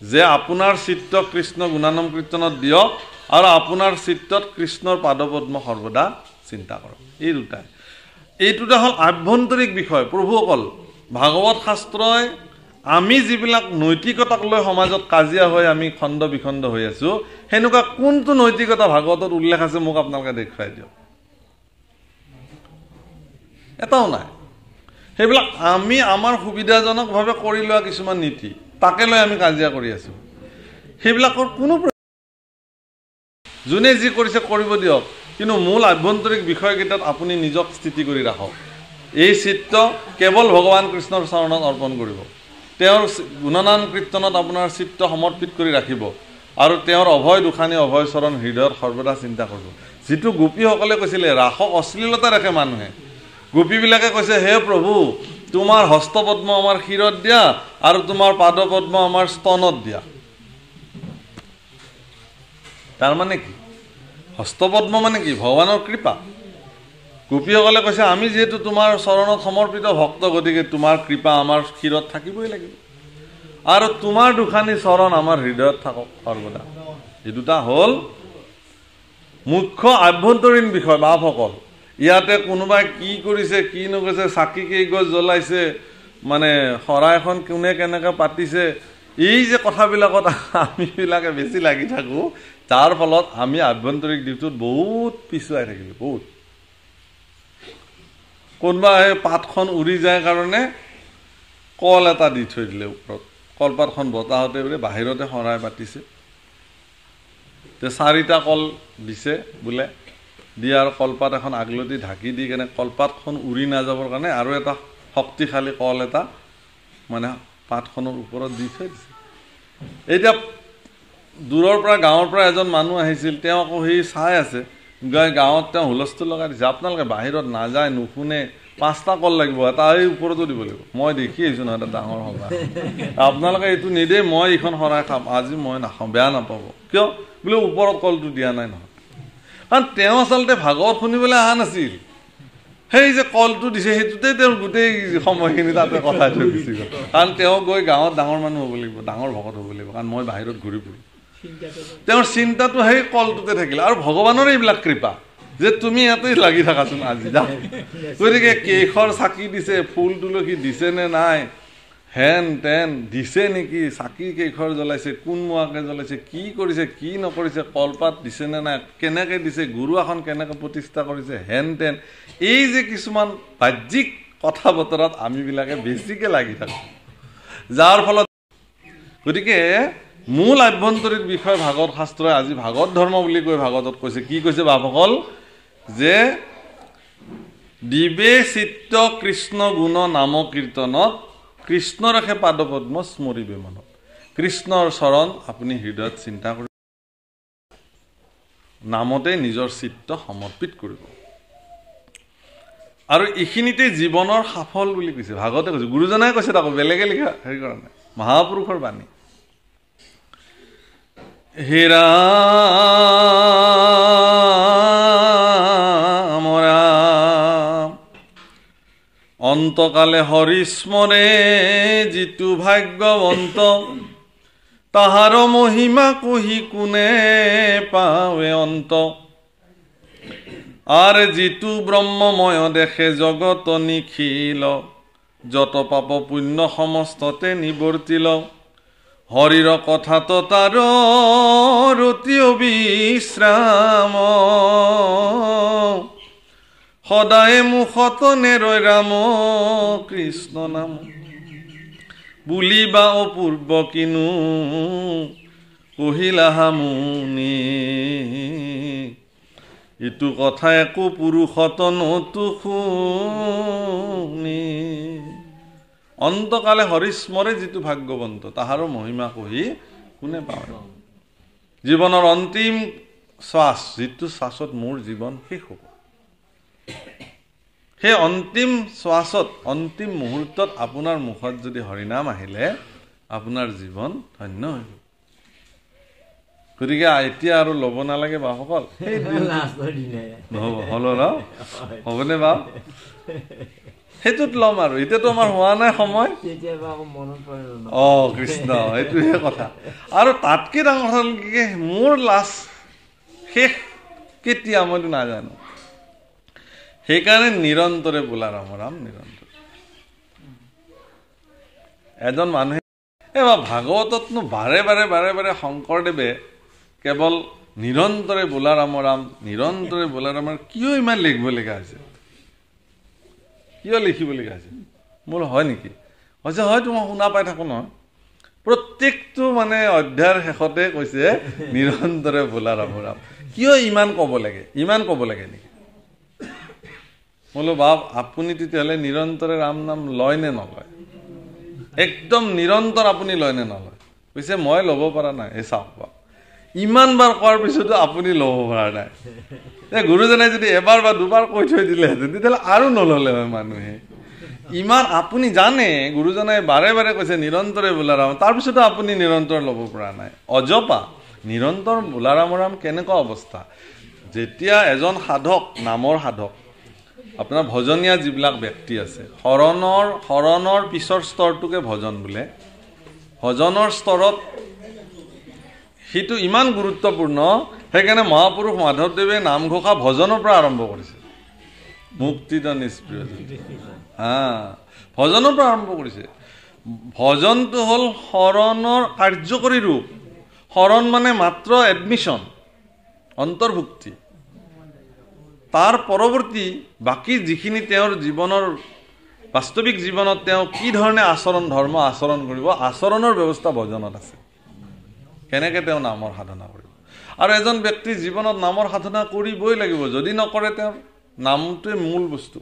যে আপোনাৰ চিত্ত কৃষ্ণ গুণানাম কীৰ্তনত দিয়ক আৰু আপোনাৰ চিত্তত কৃষ্ণৰ পাদপদ্ম সৰ্বদা চিন্তা কৰক। এই দুটাই। এই দুটা হ'ল আভ্যন্তৰিক বিষয়। প্ৰভুসকল ভাগৱত শাস্ত্ৰই আমি যিবিলাক নৈতিকতাক লৈ সমাজত কাজিয়া হৈ আমি খণ্ড বিখণ্ড হৈ আছোঁ সেনেকুৱা কোনটো নৈতিকতা ভাগৱতত উল্লেখ আছে মোক আপোনালোকে দেখুৱাই দিয়ক? এটাও নাই। সেইবিলাক আমি আমাৰ সুবিধাজনকভাৱে কৰি লোৱা কিছুমান নীতি তাকে লৈ আমি কাজিয়া কৰি আছোঁ। সেইবিলাকৰ কোনো যোনে যি কৰিছে কৰিব দিয়ক কিন্তু মূল আভ্যন্তৰিক বিষয়কেইটাত আপুনি নিজক স্থিতি কৰি ৰাখক। এই চিত্ৰ কেৱল ভগৱান কৃষ্ণৰ চৰণত অৰ্পণ কৰিব। তেওঁৰ গুণনাম কীৰ্তনত আপোনাৰ চিত্ৰ সমৰ্পিত কৰি ৰাখিব। আৰু তেওঁৰ অভয় দুখানি অভয় চৰণ হৃদয়ত সৰ্বদা চিন্তা কৰিব। যিটো গোপীসকলে কৈছিলে ৰাসক অশ্লীলতা ৰাখে মানুহে। গোপীবিলাকে কৈছে হে প্ৰভু তোমাৰ হস্তপদ্ম আমাৰ শিৰত দিয়া আৰু তোমাৰ পাদপদ্ম আমাৰ স্তনত দিয়া। তাৰমানে কি? হস্তপদ্ম মানে কি? ভগৱানৰ কৃপা। গোপীসকলে কৈছে আমি যিহেতু তোমাৰ চৰণত সমৰ্পিত ভক্ত গতিকে তোমাৰ কৃপা আমাৰ শিৰত থাকিবই লাগিব। আৰু তোমাৰ দুখানি চৰণ আমাৰ হৃদয়ত থাকক সৰ্বদা। এই দুটা হ'ল মুখ্য আভ্যন্তৰীণ বিষয় বাপসকল। ইয়াতে কোনোবাই কি কৰিছে কি নকৰিছে চাকি কেইগছ জ্বলাইছে মানে শৰাইখন কোনে কেনেকৈ পাতিছে এই যে কথাবিলাকত আমিবিলাকে বেছি লাগি থাকোঁ তাৰ ফলত আমি আভ্যন্তৰিক দিশটোত বহুত পিছুৱাই থাকিলোঁ বহুত। কোনোবা সেই পাতখন উৰি যায় কাৰণে কল এটা দি থৈ দিলে ওপৰত। কলপাতখন বতাহতে বোলে বাহিৰতে শৰাই পাতিছে। চাৰিটা কল দিছে বোলে। দি আৰু কলপাত এখন আগলতি ঢাকি দি কেনে কলপাতখন উৰি নাযাবৰ কাৰণে আৰু এটা শক্তিশালী কল এটা মানে পাতখনৰ ওপৰত দি থৈ দিছে। এতিয়া দূৰৰ পৰা গাঁৱৰ পৰা এজন মানুহ আহিছিল তেওঁ আকৌ সেই চাই আছে। গাঁৱত তেওঁ হুলস্থুল লগাই দিছে। আপোনালোকে বাহিৰত নাযায় নুশুনে। পাঁচটা কল লাগিব এটা এই ওপৰতো দিব লাগিব। মই দেখি আহিছোঁ নহয় এটা ডাঙৰ সভা। আপোনালোকে এইটো নিদেই মই এইখন শৰাই খাম। আজি মই নাখাওঁ বেয়া নাপাব। কিয়? বোলে ওপৰত কলটো দিয়া নাই নহয়। কাৰণ তেওঁ আচলতে ভাগৱত শুনিবলৈ অহা নাছিল। সেই যে কলটো দিছে সেইটোতে তেওঁৰ গোটেই সময়খিনি তাতে কটাই থৈ গুচি গ'ল। কাৰণ তেওঁ গৈ গাঁৱত ডাঙৰ মানুহ হ'ব লাগিব ডাঙৰ ভকত হ'ব লাগিব। কাৰণ মই বাহিৰত ঘূৰি ফুৰোঁ তেওঁৰ চিন্তাটো সেই কলটোতে থাকিলে। আৰু ভগৱানৰ এইবিলাক কৃপা যে তুমি ইয়াতে লাগি থাকাচোন আজি যা গতিকে কেশৰ চাকি দিছে ফুল তুলসী দিছে নে নাই হেন তেন দিছে নেকি চাকি কেইখৰ জ্বলাইছে কোন মোৱাকে জ্বলাইছে কি কৰিছে কি নকৰিছে কলপাত দিছে নে নাই কেনেকৈ দিছে গুৰু আসন কেনেকৈ প্ৰতিষ্ঠা কৰিছে হেন তেন এই যে কিছুমান বাহ্যিক কথা বতৰাত আমিবিলাকে বেছিকৈ লাগি থাকোঁ। যাৰ ফলত গতিকে মূল আভ্যন্তৰীণ বিষয় ভাগৱত শাস্ত্ৰই আজি ভাগৱত ধৰ্ম বুলি কৈ ভাগৱতত কৈছে। কি কৈছে বাপসকল? যে দিবে চিত্ৰ কৃষ্ণ গুণ নাম কীৰ্তনত কৃষ্ণ ৰাখে পাদপদ্ম স্মৰিবে মনত। কৃষ্ণৰ চৰণ আপুনি হৃদয়ত চিন্তা কৰি নামতে নিজৰ চিত্ৰ সমৰ্পিত কৰিব। আৰু এইখিনিতে জীৱনৰ সাফল বুলি কৈছে। ভাগতে কৈছে। গুৰুজনাই কৈছে তাকো বেলেগে লিখা। হেৰি কৰা নাই মহাপুৰুষৰ বাণী। হেৰা অন্তকালে হৰিস্মৰে যিটো ভাগ্যৱন্ত তাহাৰ মহিমা কহি কোনে পাৱে অন্ত। আৰ যিটো ব্ৰহ্মময় দেখে জগত নিখিল যত পাপ পুণ্য সমস্ততে নিবৰ্তিল হৰিৰ কথাটো তাৰ ৰতি অবিশ্ৰাম সদায় মুখত নেৰয় ৰাম কৃষ্ণ নাম। বুলিবা অপূৰ্ব কিনো কহিলা হামুনি ইটো কথা একো পুৰুষত নতো শুনি অন্তকালে হৰিস্মৰে যিটো ভাগ্যৱন্ত তাহাৰো মহিমা কহি কোনে পাওঁ জীৱনৰ অন্তিম শ্বাস যিটো শ্বাসত মোৰ জীৱন শেষ হ'ব। সেই অন্তিম শ্বাসত অন্তিম মুহূৰ্তত আপোনাৰ মুখত যদি হৰিনাম আহিলে আপোনাৰ জীৱন ধন্য হৈ গ'ল গতিকে এতিয়া আৰু ল'ব নালাগে বাপসকল নহ'ব হ'ল হ'বনে বাপ সেইটোত ল'ম আৰু। এতিয়াতো আমাৰ হোৱা নাই সময়। অ কৃষ্ণ সেইটোহে কথা। আৰু তাতকৈ ডাঙৰ কথা কি মোৰ লাষ্ট শেষ কেতিয়া মইতো নাজানো। সেইকাৰণে নিৰন্তৰে বোলা ৰাম ৰাম নিৰন্তৰ। এজন মানুহে এই বা ভাগৱততনো বাৰে বাৰে বাৰে বাৰে শংকৰদেৱে কেৱল নিৰন্তৰে বোলা ৰাম ৰাম নিৰন্তৰে বোলা ৰামৰ কিয় ইমান লিখিবলগীয়া হৈছে? কিয় লিখিবলগীয়া হৈছে? মোৰ হয় নেকি? হৈছে হয়তো মই শুনা পাই থাকোঁ নহয়। প্ৰত্যেকটো মানে অধ্যায়ৰ শেষতে কৈছে নিৰন্তৰে বোলা ৰাম ৰাম। কিয় ইমান ক'ব লাগে? ইমান ক'ব লাগে নেকি? বোলো বাপ আপুনি তেতিয়াহ'লে নিৰন্তৰে ৰাম নাম লয় নে নলয়? একদম নিৰন্তৰ আপুনি লয় নে নলয়? কৈছে মই ল'ব পৰা নাই। এই চাওক বাপ। ইমান বাৰ কোৱাৰ পিছতো আপুনি ল'ব পৰা নাই। গুৰুজনাই যদি এবাৰ বা দুবাৰ কৈ থৈ দিলেহেঁতেন তেতিয়াহ'লে আৰু নল'লে হয় মানুহে। ইমান আপুনি জানে গুৰুজনাই বাৰে বাৰে কৈছে নিৰন্তৰে বোলাৰাম তাৰপিছতো আপুনি নিৰন্তৰ ল'ব পৰা নাই। অজপা নিৰন্তৰ বোলাৰাম ৰাম কেনেকুৱা অৱস্থা? যেতিয়া এজন সাধক নামৰ সাধক আপোনাৰ ভজনীয়া যিবিলাক ব্যক্তি আছে শৰণৰ শৰণৰ পিছৰ স্তৰটোকে ভজন বোলে ভজনৰ স্তৰত সেইটো ইমান গুৰুত্বপূৰ্ণ সেইকাৰণে মহাপুৰুষ মাধৱদেৱে নামঘোষা ভজনৰ পৰা আৰম্ভ কৰিছে। মুক্তিত নিষ্প্ৰিয় হা ভজনৰ পৰা আৰম্ভ কৰিছে। ভজনটো হ'ল শৰণৰ কাৰ্যকৰী ৰূপ। শৰণ মানে মাত্ৰ এডমিশ্যন অন্তৰ্ভুক্তি। তাৰ পৰৱৰ্তী বাকী যিখিনি তেওঁৰ জীৱনৰ বাস্তৱিক জীৱনত তেওঁ কি ধৰণে আচৰণ ধৰ্ম আচৰণ কৰিব আচৰণৰ ব্যৱস্থা ভজনত আছে। কেনেকৈ তেওঁ নামৰ সাধনা কৰিব? আৰু এজন ব্যক্তিৰ জীৱনত নামৰ সাধনা কৰিবই লাগিব যদি নকৰে তেওঁৰ নামটোৱে মূল বস্তু।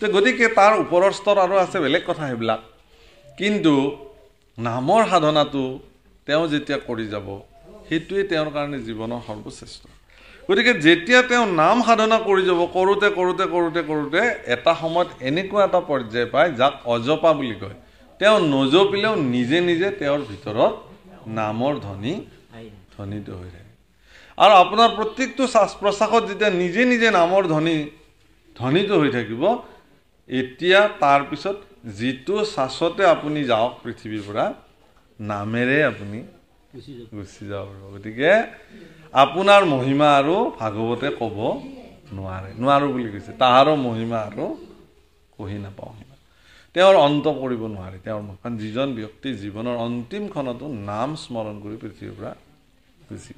গতিকে তাৰ ওপৰৰ স্তৰ আৰু আছে বেলেগ কথা সেইবিলাক। কিন্তু নামৰ সাধনাটো তেওঁ যেতিয়া কৰি যাব সেইটোৱে তেওঁৰ কাৰণে জীৱনৰ সৰ্বশ্ৰেষ্ঠ। গতিকে যেতিয়া তেওঁ নাম সাধনা কৰি যাব কৰোঁতে কৰোঁতে কৰোঁতে কৰোঁতে এটা সময়ত এনেকুৱা এটা পৰ্যায় পায় যাক অজপা বুলি কয়। তেওঁ নজপিলেও নিজে নিজে তেওঁৰ ভিতৰত নামৰ ধ্বনি ধ্বনিত হৈ থাকে আৰু আপোনাৰ প্ৰত্যেকটো শ্বাস প্ৰশ্বাসত যেতিয়া নিজে নিজে নামৰ ধ্বনি ধ্বনিত হৈ থাকিব এতিয়া তাৰপিছত যিটো শ্বাসতে আপুনি যাওক পৃথিৱীৰ পৰা নামেৰে আপুনি গুচি যাব। পাৰিব। গতিকে আপোনাৰ মহিমা আৰু ভাগৱতে ক'ব নোৱাৰে। নোৱাৰোঁ বুলি কৈছে। তাহাৰো মহিমা আৰু কহি নাপাওঁ তেওঁৰ অন্ত কৰিব নোৱাৰে। তেওঁৰ মুখ কাৰণ যিজন ব্যক্তি জীৱনৰ অন্তিম ক্ষণতো নাম স্মৰণ কৰি পৃথিৱীৰ পৰা গুচি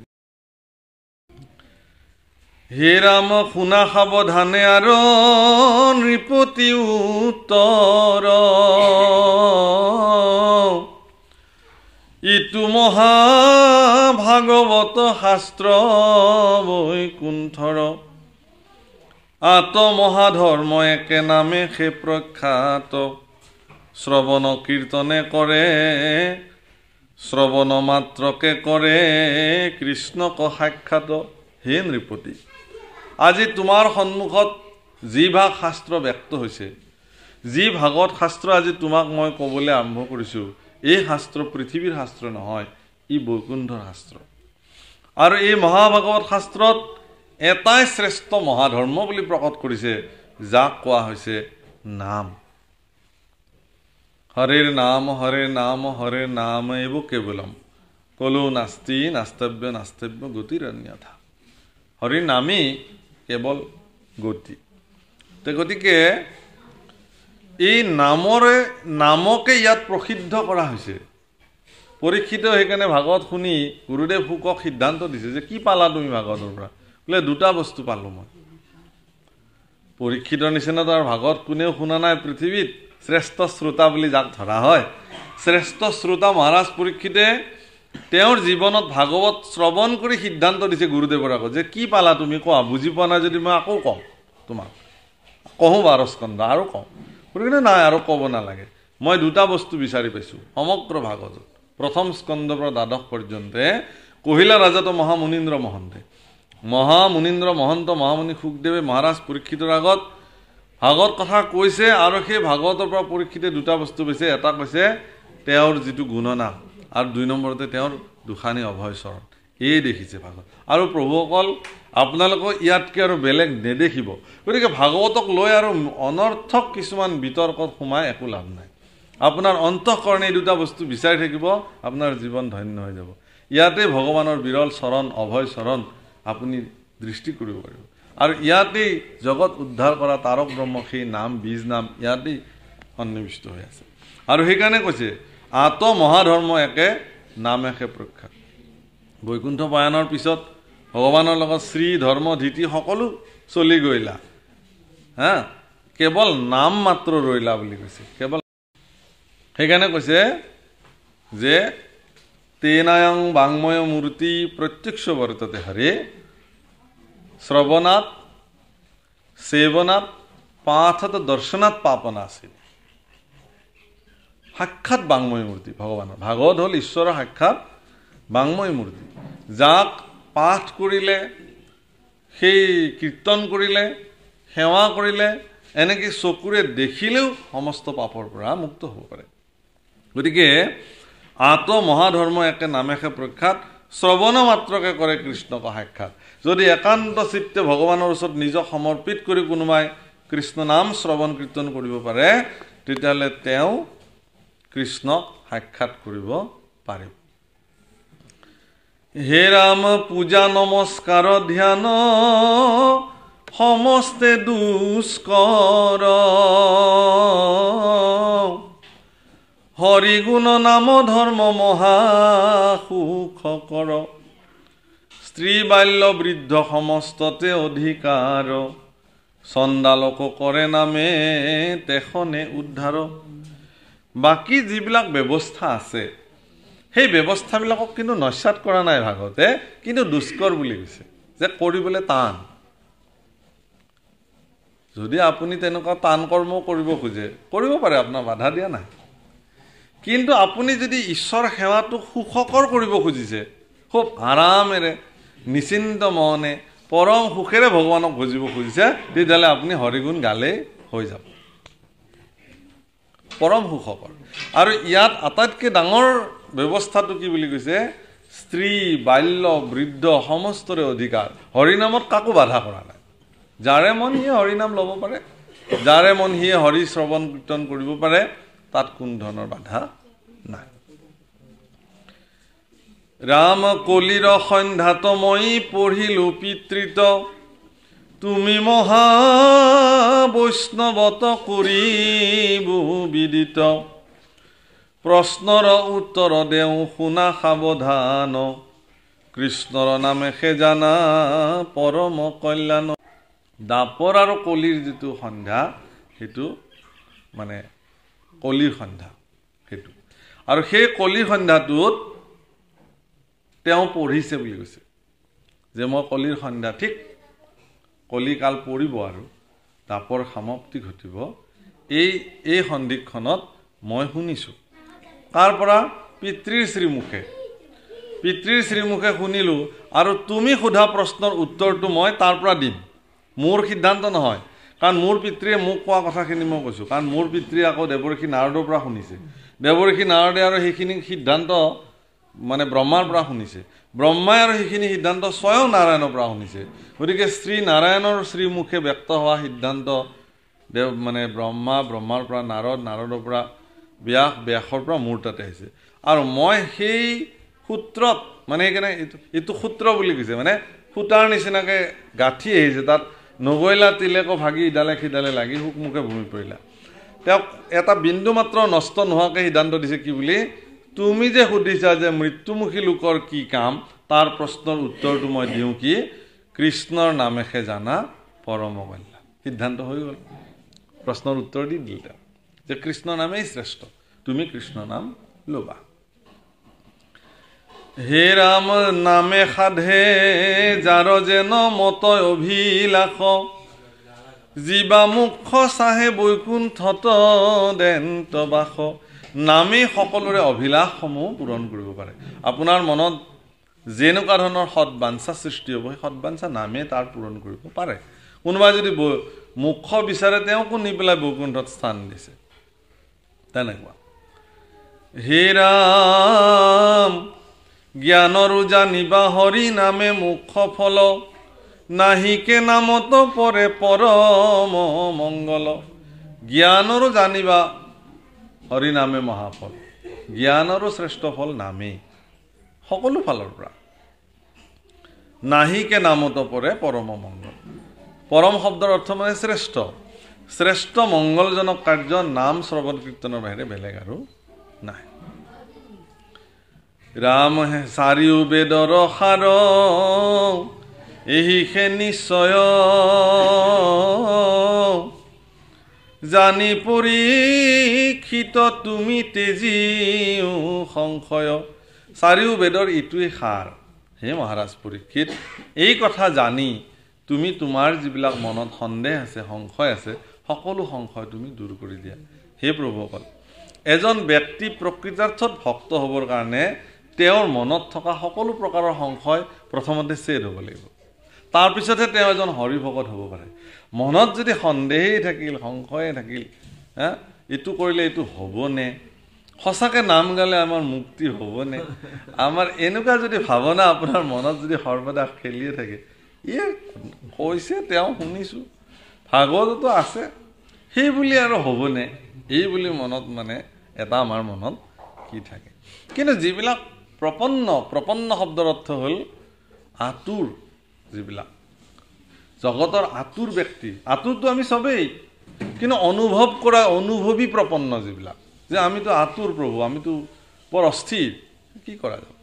হে ৰাম শুনা সাৱধানে আৰু নৃপতি উত্তৰ। ইটো মহাভাগৱত শাস্ত্ৰ বৈকুণ্ঠৰ। আত্মহাধৰ্ম একে নামে সে প্ৰখ্যাত। শ্ৰৱণ কীৰ্তনে কৰে শ্ৰৱণ মাত্ৰকে কৰে কৃষ্ণক সাক্ষাৎ হে নৃপতি। আজি তোমাৰ সন্মুখত যি ভাগ শাস্ত্ৰ ব্যক্ত হৈছে যি ভাগৱত শাস্ত্ৰ আজি তোমাক মই ক'বলৈ আৰম্ভ কৰিছোঁ এই শাস্ত্ৰ পৃথিৱীৰ শাস্ত্ৰ নহয় ই বৈকুণ্ঠৰ শাস্ত্ৰ। আৰু এই মহাভাগৱত শাস্ত্ৰত এটাই শ্ৰেষ্ঠ মহাধৰ্ম বুলি প্ৰকট কৰিছে যাক কোৱা হৈছে নাম। হৰেৰ নাম হৰে নাম হৰে নাম এইবোৰ কেৱলম কলো নাস্তি নাস্তব্য নাস্তব্য গতিৰ অন্যথা হৰিৰ নামেই কেৱল গতি গতিকে এই নামৰে নামকে ইয়াত প্ৰসিদ্ধ কৰা হৈছে। পৰীক্ষিত সেইকাৰণে ভাগৱত শুনি গুৰুদেৱ শুকক সিদ্ধান্ত দিছে যে কি পালা তুমি ভাগৱতৰ পৰা? বোলে দুটা বস্তু পালোঁ মই। পৰীক্ষিতৰ নিচিনাতো আৰু ভাগৱত কোনেও শুনা নাই পৃথিৱীত। শ্ৰেষ্ঠ শ্ৰোতা বুলি যাক ধৰা হয়। শ্ৰেষ্ঠ শ্ৰোতা মহাৰাজ পৰীক্ষিতে তেওঁৰ জীৱনত ভাগৱত শ্ৰৱণ কৰি সিদ্ধান্ত দিছে গুৰুদেৱৰ আগত যে কি পালা তুমি? কোৱা বুজি পোৱা নাই যদি মই আকৌ কওঁ তোমাক। কওঁ বাৰ স্কন্ধ আৰু কওঁ। গতিকে নাই আৰু ক'ব নালাগে। মই দুটা বস্তু বিচাৰি পাইছোঁ সমগ্ৰ ভাগৱতত। প্ৰথম স্কন্ধৰ পৰা দ্বাদশ পৰ্যন্তে কহিলা ৰাজাটো মহামুনীন্দ্ৰ মহন্তে মহামুনীন্দ্ৰ মহন্ত মহামুনি সুখদেৱে মহাৰাজ পৰীক্ষিতৰ আগত ভাগৱত কথা কৈছে আৰু সেই ভাগৱতৰ পৰা পৰীক্ষিতে দুটা বস্তু পাইছে। এটা কৈছে তেওঁৰ যিটো গুণনাম আৰু দুই নম্বৰতে তেওঁৰ দুখানী অভয় চৰণ এই দেখিছে ভাগৱত। আৰু প্ৰভুসকল আপোনালোকক ইয়াতকৈ আৰু বেলেগ নেদেখিব। গতিকে ভাগৱতক লৈ আৰু অনৰ্থক কিছুমান বিতৰ্কত সোমাই একো লাভ নাই। আপোনাৰ অন্তঃকৰণে এই দুটা বস্তু বিচাৰি থাকিব আপোনাৰ জীৱন ধন্য হৈ যাব। ইয়াতে ভগৱানৰ বিৰল চৰণ অভয় চৰণ আপুনি দৃষ্টি কৰিব পাৰিব। আৰু ইয়াতেই জগত উদ্ধাৰ কৰা তাৰক ব্ৰহ্ম সেই নাম বীজ নাম ইয়াতেই সন্নিৱিষ্ট হৈ আছে। আৰু সেইকাৰণে কৈছে আত মহাধৰ্ম একে নাম একে প্ৰখ্যাত। বৈকুণ্ঠ পায়নৰ পিছত ভগৱানৰ লগত শ্ৰী ধৰ্ম ধীতি সকলো চলি গৈলা। হা? কেৱল নাম মাত্ৰ ৰৈলা বুলি কৈছে। কেৱল সেইকাৰণে কৈছে যে তেনায়ং বাংময় মূৰ্তি প্ৰত্যক্ষ বৰ্ততে হৰে। শ্ৰৱণাত সেৱনাত পাঠত দৰ্শনাত পাপনা আছিল সাক্ষাৎ বাংময় মূৰ্তি ভগৱানৰ ভাগৱত হ'ল ঈশ্বৰৰ সাক্ষাৎ বাংময় মূৰ্তি যাক পাঠ কৰিলে সেই কীৰ্তন কৰিলে সেৱা কৰিলে এনেকৈ চকুৰে দেখিলেও সমস্ত পাপৰ পৰা মুক্ত হ'ব পাৰে গতিকে আত মহাধৰ্ম একে নামেষে প্ৰখ্যাত শ্ৰৱণ মাত্ৰকে কৰে কৃষ্ণক সাক্ষাৎ। যদি একান্ত চিত্তে ভগৱানৰ ওচৰত নিজক সমৰ্পিত কৰি কোনোবাই কৃষ্ণ নাম শ্ৰৱণ কীৰ্তন কৰিব পাৰে তেতিয়াহ'লে তেওঁ কৃষ্ণক সাক্ষাৎ কৰিব পাৰিব। হে ৰাম পূজা নমস্কাৰ ধ্যান সমস্তে দুষ্কৰ। হৰিগুণ নাম ধৰ্ম মহা সুখ কৰ। স্ত্ৰী বাল্য বৃদ্ধ সমস্ততে অধিকাৰ। চণ্ডালক কৰে নামে তেখনে উদ্ধাৰ। বাকী যিবিলাক ব্যৱস্থা আছে সেই ব্যৱস্থাবিলাকক কিন্তু নস্যাত কৰা নাই ভাগতে কিন্তু দুষ্কৰ বুলি কৈছে যে কৰিবলৈ টান। যদি আপুনি তেনেকুৱা টান কৰ্ম কৰিব খোজে কৰিব পাৰে আপোনাৰ বাধা দিয়া নাই। কিন্তু আপুনি যদি ঈশ্বৰ সেৱাটো সুখকৰ কৰিব খুজিছে খুব আৰামেৰে নিশ্চিন্ত মনে পৰম সুখেৰে ভগৱানক ভজিব খুজিছে তেতিয়াহ'লে আপুনি হৰিগুণ গালেই হৈ যাব। পৰম সুখকৰ। আৰু ইয়াত আটাইতকৈ ডাঙৰ ব্যৱস্থাটো কি বুলি কৈছে? স্ত্ৰী বাল্য বৃদ্ধ সমস্তৰে অধিকাৰ। হৰিনামত কাকো বাধা কৰা নাই। যাৰে মন সিয়ে হৰিনাম ল'ব পাৰে যাৰে মন সিয়ে হৰি শ্ৰৱণ কীৰ্তন কৰিব পাৰে তাত কোনো ধৰণৰ বাধা নাই। ৰাম কলিৰ সন্ধ্যাত মই পঢ়িলো পিতৃত। তুমি মহা বৈষ্ণৱত কৰি বহু বিদিত। প্ৰশ্নৰ উত্তৰ দেওঁ শুনা সাৱধান। কৃষ্ণৰ নামে সে জানা পৰম কল্যাণ। দাপৰ আৰু কলিৰ যিটো সন্ধ্যা সেইটো মানে কলিৰ সন্ধ্যা সেইটো। আৰু সেই কলিৰ সন্ধ্যাটোত তেওঁ পঢ়িছে বুলি কৈছে যে মই কলিৰ সন্ধ্যা ঠিক কলিকাল পৰিব আৰু তাপৰ সমাপ্তি ঘটিব এই এই সন্দিক্ষণত মই শুনিছোঁ। কাৰ পৰা পিতৃৰ শ্ৰীমুখে পিতৃৰ শ্ৰীমুখে শুনিলোঁ আৰু তুমি সোধা প্ৰশ্নৰ উত্তৰটো মই তাৰ পৰা দিম। মোৰ সিদ্ধান্ত নহয় কাৰণ মোৰ পিতৃয়ে মোক কোৱা কথাখিনি মই কৈছোঁ। কাৰণ মোৰ পিতৃয়ে আকৌ দেৱৰ্ষি নাৰদৰ পৰা শুনিছে। দেৱৰ্ষি নাৰদে আৰু সেইখিনি সিদ্ধান্ত মানে ব্ৰহ্মাৰ পৰা শুনিছে। ব্ৰহ্মাই আৰু সেইখিনি সিদ্ধান্ত স্বয়ং নাৰায়ণৰ পৰা শুনিছে। গতিকে শ্ৰী নাৰায়ণৰ শ্ৰীমুখে ব্যক্ত হোৱা সিদ্ধান্ত দেৱ মানে ব্ৰহ্মা ব্ৰহ্মাৰ পৰা নাৰদ নাৰদৰ পৰা ব্যাস ব্যাসৰ পৰা মোৰ তাতে আহিছে। আৰু মই সেই সূত্ৰত মানে সেইকাৰণে এইটো এইটো সূত্ৰ বুলি কৈছে মানে সূতাৰ নিচিনাকৈ গাঁঠি আহিছে। তাত নগৈলা তিলেকো ভাগি ইডালে সিডালে লাগি সুকমুখে ভূমি পৰিলা। তেওঁক এটা বিন্দু মাত্ৰ নষ্ট নোহোৱাকৈ সিদ্ধান্ত দিছে কি বুলি? তুমি যে সুধিছা যে মৃত্যুমুখী লোকৰ কি কাম তাৰ প্ৰশ্নৰ উত্তৰটো মই দিওঁ কি কৃষ্ণৰ নামেহে জানা পৰম কল্যাণ। সিদ্ধান্ত হৈ গ'ল। প্ৰশ্নৰ উত্তৰ দি দিলে যে কৃষ্ণ নামেই শ্ৰেষ্ঠ তুমি কৃষ্ণ নাম ল'বা। হে ৰাম নামে সাধে যাৰ যেন মত অভিলাষ। জীৱা মুখ চাহে বৈকুণ্ঠত দেন্ত বাস নামেই সকলোৰে অভিলাষসমূহ পূৰণ কৰিব পাৰে। আপোনাৰ মনত যেনেকুৱা ধৰণৰ সৎবাঞ্ছা সৃষ্টি হ'ব সেই সৎবাঞ্ছা নামে তাৰ পূৰণ কৰিব পাৰে। কোনোবাই যদি মুখ বিচাৰে তেওঁকো নি পেলাই বৈকুণ্ঠত স্থান দিছে? তেনেকুৱা। হে ৰাম জ্ঞানৰো জানিবা হৰি নামে মুখ ফল। নাহিকে নামত পৰে পৰম মংগল জ্ঞানৰো জানিবা হৰি নামে মহাফল। জ্ঞানৰো শ্ৰেষ্ঠ ফল নামেই। সকলো ফালৰ পৰা। নাহিকে নামত পৰে পৰম মংগল পৰম শব্দৰ অৰ্থ মানে শ্ৰেষ্ঠ। শ্ৰেষ্ঠ মংগলজনক কাৰ্য নাম শ্ৰৱণ কীৰ্তনৰ বাহিৰে বেলেগ আৰু নাই। ৰাম চাৰিও বেদৰ সাৰ এহিষে নিশ্চয়। জানি পৰীক্ষিত তুমি তেজিও সংশয়। চাৰিও বেদৰ ইটোৱে সাৰ। হে মহাৰাজ পৰীক্ষিত এই কথা জানি তুমি তোমাৰ যিবিলাক মনত সন্দেহ আছে সংশয় আছে সকলো সংশয় তুমি দূৰ কৰি দিয়া। হে প্ৰভুসকল এজন ব্যক্তি প্ৰকৃতাৰ্থত ভক্ত হ'বৰ কাৰণে তেওঁৰ মনত থকা সকলো প্ৰকাৰৰ সংশয় প্ৰথমতে ছেদ হ'ব লাগিব। তাৰপিছতহে তেওঁ এজন হৰিভকত হ'ব পাৰে। মনত যদি সন্দেহেই থাকিল সংশয়ে থাকিল হা এইটো কৰিলে এইটো হ'বনে? সঁচাকৈ নাম গালে আমাৰ মুক্তি হ'বনে? আমাৰ এনেকুৱা যদি ভাৱনা আপোনাৰ মনত যদি সৰ্বদা খেলিয়ে থাকে ইয়ে কৈছে তেওঁ শুনিছোঁ। ভাগৱততো আছে। সেই বুলি আৰু হ'বনে? এই বুলি মনত মানে এটা আমাৰ মনত কি থাকে। কিন্তু যিবিলাক প্ৰপন্ন প্ৰপন্ন শব্দৰ অৰ্থ হ'ল আঁতুৰ যিবিলাক। জগতৰ আঁতুৰ ব্যক্তি। আঁতুৰটো আমি চবেই। কিন্তু অনুভৱ কৰা অনুভৱী প্ৰপন্ন যিবিলাক। যে আমিতো আঁতুৰ প্ৰভু আমিতো বৰ অস্থিৰ। কি কৰা যাব?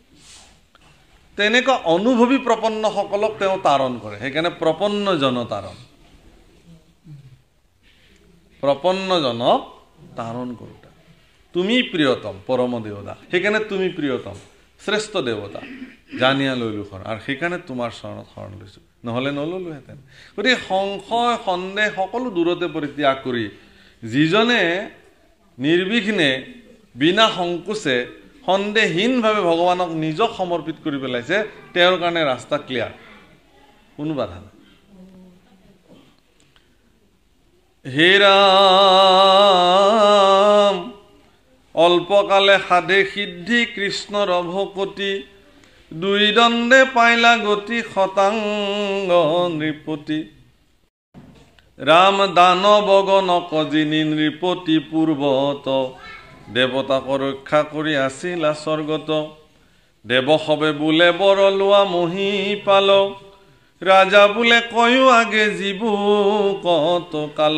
তেনেকুৱা অনুভৱী প্ৰপন্নসকলক তেওঁ তাৰণ কৰে। সেইকাৰণে প্ৰপন্নজন তাৰণ। প্ৰপন্নজনক তাৰণ কৰোঁতা। তুমি প্ৰিয়তম পৰম দেৱতা সেইকাৰণে তুমি প্ৰিয়তম। শ্ৰেষ্ঠ দেৱতা জানিয়া লৈলো শৰণ আৰু সেইকাৰণে তোমাৰ চৰণত শৰণ লৈছোঁ। নহ'লে নল'লোহেঁতেন। গতিকে সংশয়, সন্দেহ সকলো দূৰতে পৰিত্যাগ কৰি যিজনে নিৰ্বিঘ্নে বিনা সংকোচে সন্দেহহীনভাৱে ভগৱানক নিজক সমৰ্পিত কৰি পেলাইছে, তেওঁৰ কাৰণে ৰাস্তা ক্লিয়াৰ। কোনো বাধা নাই। হেৰাম অল্পকালে সাধে সিদ্ধি ভকতি দুই দণ্ডে পাইলা গতি শতাংগ নৃপতি। ৰাম দানৱ গণক যিনি নৃপতি পূৰ্বত দেৱতাক ৰক্ষা কৰি আছিলা স্বৰ্গত। দেৱসৱে বোলে বৰ লোৱা মহি পাল ৰাজা বোলে কয়ো আগে জীবু কত কাল।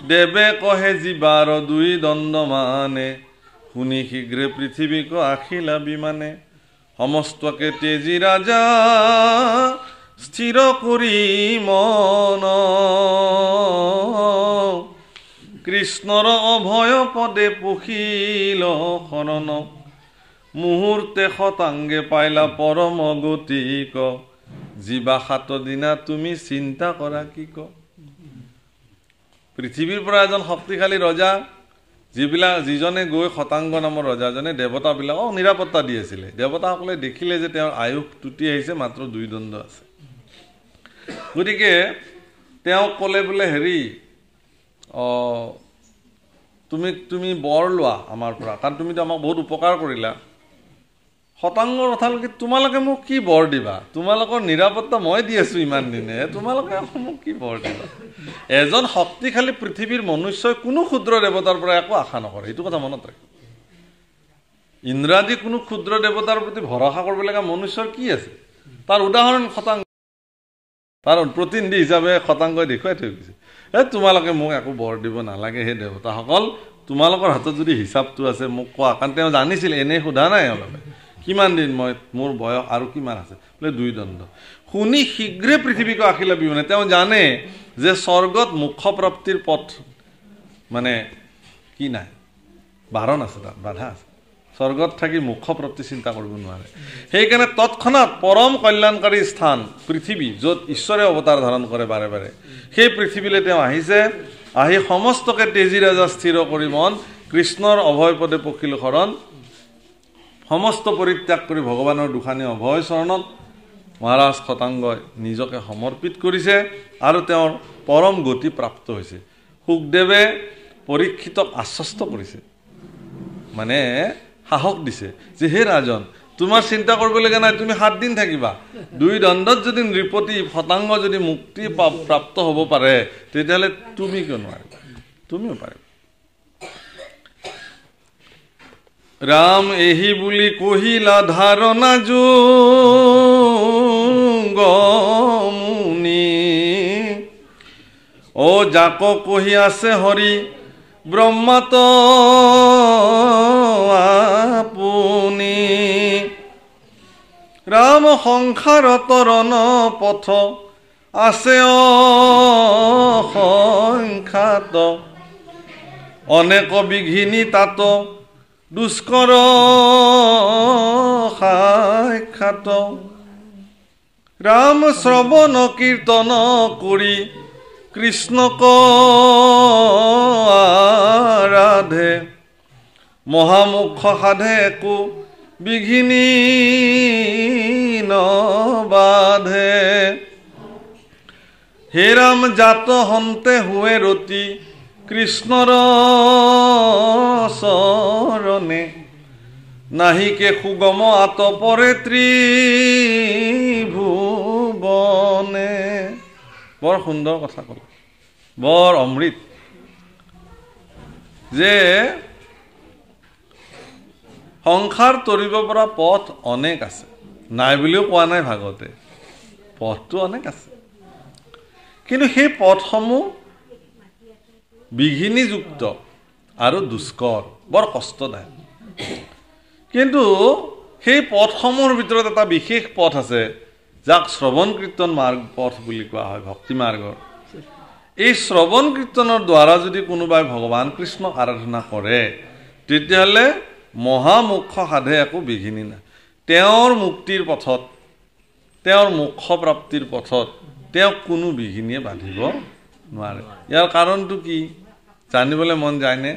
দেৱে কহে জীৱাৰ দুই দণ্ড মানে শুনি শীঘ্ৰে পৃথিৱীক আখিলা বিমানে। সমস্তকে তেজী ৰাজা স্থিৰ কৰি মন। কৃষ্ণৰ অভয় পদে পখিল শৰণ। মুহূৰ্তে শতাংগে পাইলা পৰম গতিক। জীৱা সাত দিনা তুমি চিন্তা কৰা কি ক? পৃথিৱীৰ পৰা এজন শক্তিশালী ৰজা যিবিলাক যিজনে গৈ শতাংগ নামৰ ৰজাজনে দেৱতাবিলাকক নিৰাপত্তা দি আছিলে। দেৱতাসকলে দেখিলে যে তেওঁৰ আয়ুস টুটি আহিছে মাত্ৰ দুই দণ্ড আছে। গতিকে তেওঁক ক'লে বোলে হেৰি তুমি তুমি বৰ লোৱা আমাৰ পৰা। কাৰণ তুমিতো আমাক বহুত উপকাৰ কৰিলা। শতাংগৰ কথা কি তোমালোকে মোক কি বৰ দিবা? তোমালোকৰ নিৰাপত্তা মই দি আছো ইমান দিনে। তোমালোকে মোক কি বৰ দিবা? এজন শক্তিশালী পৃথিৱীৰ মনুষ্যই কোনো ক্ষুদ্ৰ দেৱতাৰ পৰা একো আশা নকৰে। এইটো কথা মনত ৰাখে। ইন্দ্ৰাদী কোনো ক্ষুদ্ৰ দেৱতাৰ প্ৰতি ভৰসা কৰিবলগীয়া মনুষ্যৰ কি আছে? তাৰ উদাহৰণ শতাংগ। তাৰ প্ৰতিনিধি হিচাপে শতাংগই দেখুৱাই থৈ গৈছে। এই তোমালোকে মোক একো বৰ দিব নালাগে সেই দেৱতাসকল। তোমালোকৰ হাতত যদি হিচাপটো আছে মোক কোৱা। কাৰণ তেওঁ জানিছিল এনেই সোধা নাই এওঁলোকে কিমান দিন মই মোৰ বয়স আৰু কিমান আছে? বোলে দুই দণ্ড। শুনি শীঘ্ৰে পৃথিৱীক আখিলা বিমানে তেওঁ জানে যে স্বৰ্গত মুখ্যপ্ৰাপ্তিৰ পথ মানে কি নাই? বাৰণ আছে তাত বাধা আছে। স্বৰ্গত থাকি মুখ্যপ্ৰাপ্তি চিন্তা কৰিব নোৱাৰে। সেইকাৰণে তৎক্ষণাত পৰম কল্যাণকাৰী স্থান পৃথিৱী য'ত ঈশ্বৰে অৱতাৰ ধাৰণ কৰে বাৰে বাৰে সেই পৃথিৱীলৈ তেওঁ আহিছে। আহি সমস্তকে তেজী ৰাজা স্থিৰ কৰি মন কৃষ্ণৰ অভয় পদে পখিল শৰণ সমস্ত পৰিত্যাগ কৰি ভগৱানৰ দুখানী অভয় চৰণত মহাৰাজ শতাংগই নিজকে সমৰ্পিত কৰিছে আৰু তেওঁৰ পৰম গতি প্ৰাপ্ত হৈছে। সুখদেৱে পৰীক্ষিতক আশ্বস্ত কৰিছে। মানে সাহস দিছে যে হে ৰাজন তোমাৰ চিন্তা কৰিবলগীয়া নাই তুমি সাত দিন থাকিবা। দুই দণ্ডত যদি নৃপতি শতাংগ যদি মুক্তি প্ৰাপ্ত হ'ব পাৰে তেতিয়াহ'লে তুমি কিয় নোৱাৰিবা? তুমিও পাৰিবা। ৰাম এহি বুলি কহিলা ধাৰণা যোগমুনি অ জাক কহি আছে হৰি ব্ৰহ্মাত আপুনি ৰাম সংসাৰ তৰণ পথ আছে অসংখ্যাত অনেক বিঘিনী তাত দুষ্কৰ সাক্ষাত ৰাম শ্ৰৱণ কীৰ্তন কৰি কৃষ্ণক ৰাধে মহামুখ সাধে একো বিঘিনী নবাধে। হে ৰাম জাত হন্তে হুৱে ৰতি কৃষ্ণৰ চৰণে। নাহিকে সুগম আতপৰে ত্ৰিভুৱনে বৰ সুন্দৰ কথা ক'লে। বৰ অমৃত। যে সংসাৰ তৰিব পৰা পথ অনেক আছে। নাই বুলিও কোৱা নাই ভাগতে পথটো অনেক আছে। কিন্তু সেই পথসমূহ বিঘিনিযুক্ত আৰু দুষ্কৰ। বৰ কষ্টদায়ক কিন্তু সেই পথসমূহৰ ভিতৰত এটা বিশেষ পথ আছে যাক শ্ৰৱণ কীৰ্তন মাৰ্গ পথ বুলি কোৱা হয় ভক্তি মাৰ্গৰ। এই শ্ৰৱণ কীৰ্তনৰ দ্বাৰা যদি কোনোবাই ভগৱান কৃষ্ণক আৰাধনা কৰে তেতিয়াহ'লে মহামুখ্য সাধে একো বিঘিনি নাই। তেওঁৰ মুক্তিৰ পথত তেওঁৰ মুখ্য প্ৰাপ্তিৰ পথত তেওঁক কোনো বিঘিনিয়ে বান্ধিব নোৱাৰে। ইয়াৰ কাৰণটো কি? জানিবলৈ মন যায়নে?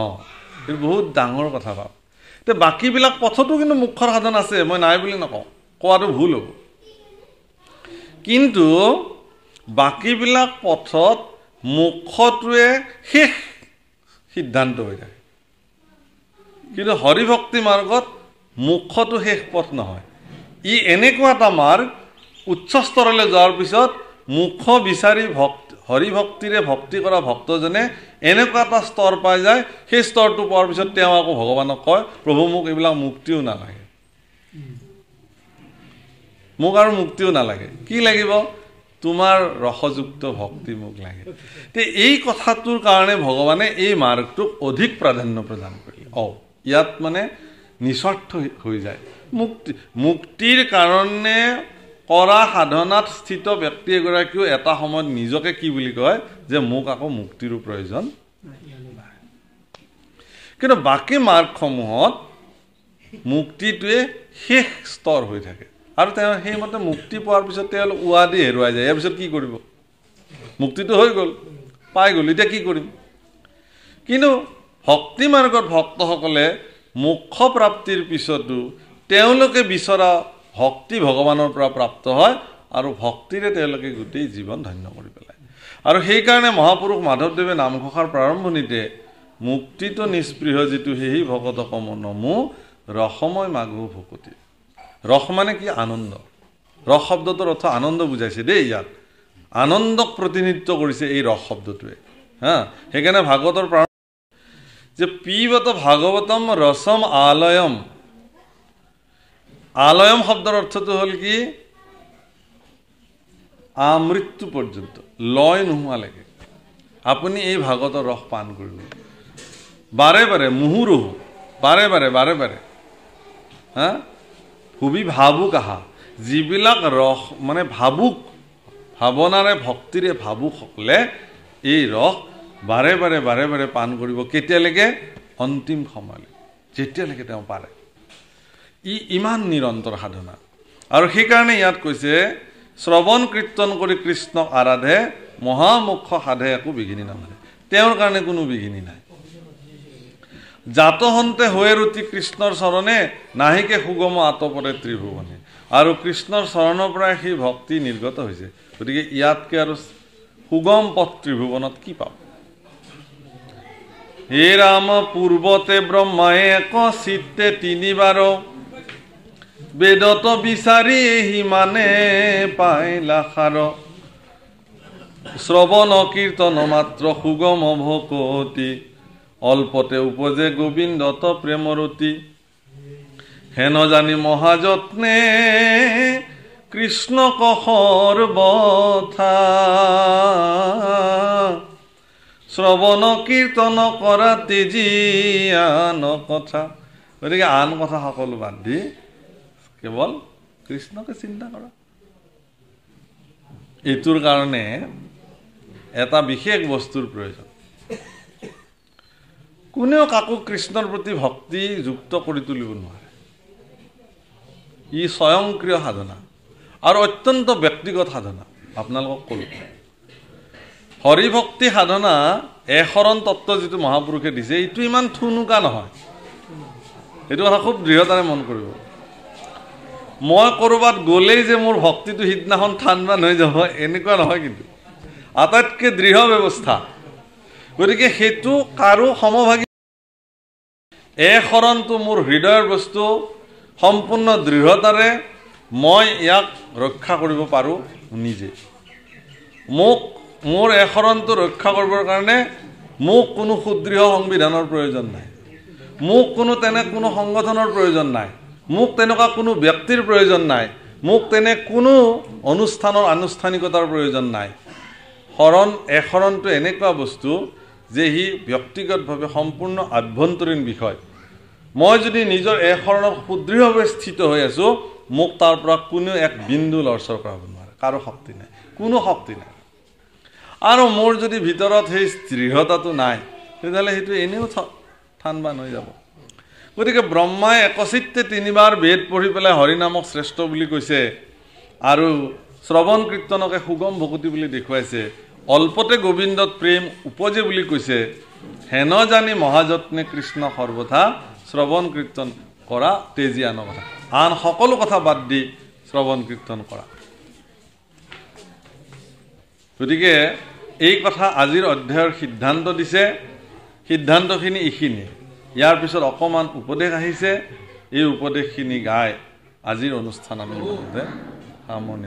অঁ। এইটো বহুত ডাঙৰ কথা ভাব এতিয়া বাকীবিলাক পথতো কিন্তু মুখ্যৰ সাধন আছে মই নাই বুলি নকওঁ। কোৱাটো ভুল হ'ব। কিন্তু বাকীবিলাক পথত মুখ্যটোৱে শেষ সিদ্ধান্ত হৈ থাকে কিন্তু হৰিভক্তি মাৰ্গত মুখ্যটো শেষ পথ নহয়। ই এনেকুৱা এটা মাৰ্গ উচ্চ স্তৰলৈ যোৱাৰ পিছত মুখ্য বিচাৰি ভক্তি হৰিভক্তিৰে ভক্তি কৰা ভক্তজনে এনেকুৱা এটা স্তৰ পাই যায় সেই স্তৰটো পোৱাৰ পিছত তেওঁ আকৌ ভগৱানক কয় প্ৰভু মোক এইবিলাক মুক্তিও নালাগে। মোক আৰু মুক্তিও নালাগে। কি লাগিব? তোমাৰ ৰসযুক্ত ভক্তি মোক লাগে। তে এই কথাটোৰ কাৰণে ভগৱানে এই মাৰ্গটোক অধিক প্ৰাধান্য প্ৰদান কৰিলে অঁ ইয়াত মানে নিস্বাৰ্থ হৈ যায়। মুক্তি মুক্তিৰ কাৰণে কৰা সাধনাত স্থিত ব্যক্তি এগৰাকীও এটা সময়ত নিজকে কি বুলি কয় যে মোক আকৌ মুক্তিৰো প্ৰয়োজন কিন্তু বাকী মাৰ্গসমূহত মুক্তিটোৱে শেষ স্তৰ হৈ থাকে। আৰু তেওঁ সেইমতে মুক্তি পোৱাৰ পিছত তেওঁলোক উৱাদি হেৰুৱাই যায়। ইয়াৰ পিছত কি কৰিব? মুক্তিটো হৈ গ'ল পাই গ'ল। এতিয়া কি কৰিম? কিন্তু ভক্তি মাৰ্গত ভক্তসকলে মোক্ষ প্ৰাপ্তিৰ পিছতো তেওঁলোকে বিচৰা ভক্তি ভগৱানৰ পৰা প্ৰাপ্ত হয় আৰু ভক্তিৰে তেওঁলোকে গোটেই জীৱন ধন্য কৰি পেলায়। আৰু সেইকাৰণে মহাপুৰুষ মাধৱদেৱে নামঘোষাৰ প্ৰাৰম্ভণিতে মুক্তিটো নিষ্পৃহ যিটো সেই ভকত কম নমো ৰসময় মাঘু ভকতি। ৰস মানে কি? আনন্দ। ৰস শব্দটোৰ অৰ্থ আনন্দ বুজাইছে দেই ইয়াত। আনন্দক প্ৰতিনিধিত্ব কৰিছে এই ৰস শব্দটোৱে। হা? সেইকাৰণে ভাগৱতৰ প্ৰাৰম্ভ যে পিবত ভাগৱতম ৰসম আলয়ম আলয়ম শব্দৰ অৰ্থটো হ'ল কি? আমৃত্যু পৰ্যন্ত লয় নোহোৱালৈকে। আপুনি এই ভাগৱতৰ ৰস পান কৰিব। বাৰে বাৰে মুহুৰুহু বাৰে বাৰে বাৰে বাৰে। হা? খুবি ভাবুক আহা। যিবিলাক ৰস মানে ভাবুক ভাৱনাৰে ভক্তিৰে ভাবুকসকলে এই ৰস বাৰে বাৰে বাৰে বাৰে পান কৰিব। কেতিয়ালৈকে? অন্তিম সময়লৈ। যেতিয়ালৈকে তেওঁ পাৰে। ই ইমান নিৰন্তৰ সাধনা। আৰু সেইকাৰণে ইয়াত কৈছে শ্ৰৱণ কীৰ্তন কৰি কৃষ্ণক আৰাধে মহামুখ্য সাধে একো বিঘিনি নামানে। তেওঁৰ কাৰণে কোনো বিঘিনি নাই। জাতহন্তে হৈ ৰুতি কৃষ্ণৰ চৰণে নাহিকে সুগম আতপৰে ত্ৰিভুৱনে আৰু কৃষ্ণৰ চৰণৰ পৰাই সেই ভক্তি নিৰ্গত হৈছে। গতিকে ইয়াতকৈ আৰু সুগম পথ ত্ৰিভুৱনত কি পাব? হে ৰাম পূৰ্বতে ব্ৰহ্মাই এক চিত্তে তিনিবাৰ বেদত বিচাৰি সিমানে পাইলা সাৰ। শ্ৰৱণ কীৰ্তন মাত্ৰ সুগম ভকতি অল্পতে উপজে গোবিন্দত প্ৰেমৰতী হেন জানি মহাযত্নে কৃষ্ণ কহৰ বথা। শ্ৰৱণ কীৰ্তন কৰা তেজি আন কথা। গতিকে আন কথা সকলো বাদ দি কেৱল কৃষ্ণকে চিন্তা কৰা। এইটোৰ কাৰণে এটা বিশেষ বস্তুৰ প্ৰয়োজন। কোনেও কাকো কৃষ্ণৰ প্ৰতি ভক্তি যুক্ত কৰি তুলিব নোৱাৰে। ই স্বয়ংক্ৰিয় সাধনা আৰু অত্যন্ত ব্যক্তিগত সাধনা। আপোনালোকক ক'লোঁ। হৰিভক্তি সাধনা এশৰণ তত্ত্ব যিটো মহাপুৰুষে দিছে এইটো ইমান থুনুকা নহয়। সেইটো কথা খুব দৃঢ়তাৰে মন কৰিব। মই ক'ৰবাত গ'লেই যে মোৰ ভক্তিটো সিদিনাখন ঠাণ্ডা হৈ যাব এনেকুৱা নহয় কিন্তু। আটাইতকৈ দৃঢ় ব্যৱস্থা। গতিকে সেইটো কাৰো সমভাগী এই শৰণটো মোৰ হৃদয়ৰ বস্তু সম্পূৰ্ণ দৃঢ়তাৰে মই ইয়াক ৰক্ষা কৰিব পাৰোঁ নিজে। মোক মোৰ এই শৰণটো ৰক্ষা কৰিবৰ কাৰণে মোক কোনো সুদৃঢ় সংবিধানৰ প্ৰয়োজন নাই। মোক কোনো তেনে কোনো সংগঠনৰ প্ৰয়োজন নাই। মোক তেনেকুৱা কোনো ব্যক্তিৰ প্ৰয়োজন নাই। মোক তেনে কোনো অনুষ্ঠানৰ আনুষ্ঠানিকতাৰ প্ৰয়োজন নাই। শৰণ এশৰণটো এনেকুৱা বস্তু যে সি ব্যক্তিগতভাৱে সম্পূৰ্ণ আভ্যন্তৰীণ বিষয়। মই যদি নিজৰ এশৰণত সুদৃঢ়ভাৱে স্থিত হৈ আছোঁ মোক তাৰ পৰা কোনেও এক বিন্দু লৰচৰ কৰাব নোৱাৰে। কাৰো শক্তি নাই। কোনো শক্তি নাই। আৰু মোৰ যদি ভিতৰত সেই দৃঢ়তাটো নাই তেতিয়াহ'লে সেইটো এনেও থান বান হৈ যাব। গতিকে ব্ৰহ্মাই একচিত্তে তিনিবাৰ বেদ পঢ়ি পেলাই হৰিনামক শ্ৰেষ্ঠ বুলি কৈছে আৰু শ্ৰৱণ কীৰ্তনকে সুগম ভকতি বুলি দেখুৱাইছে। অল্পতে গোবিন্দত প্ৰেম উপজে বুলি কৈছে। হেন জানি মহাযত্নে কৃষ্ণ সৰ্বথা শ্ৰৱণ কীৰ্তন কৰা তেজী কথা। আন সকলো কথা বাদ দি শ্ৰৱণ কীৰ্তন কৰা। গতিকে এই কথা আজিৰ অধ্যায়ৰ সিদ্ধান্ত দিছে। সিদ্ধান্তখিনি এইখিনি ইয়াৰ পিছত অকণমান উপদেশ আহিছে। এই উপদেশখিনি গাই আজিৰ অনুষ্ঠান আমি সামৰণি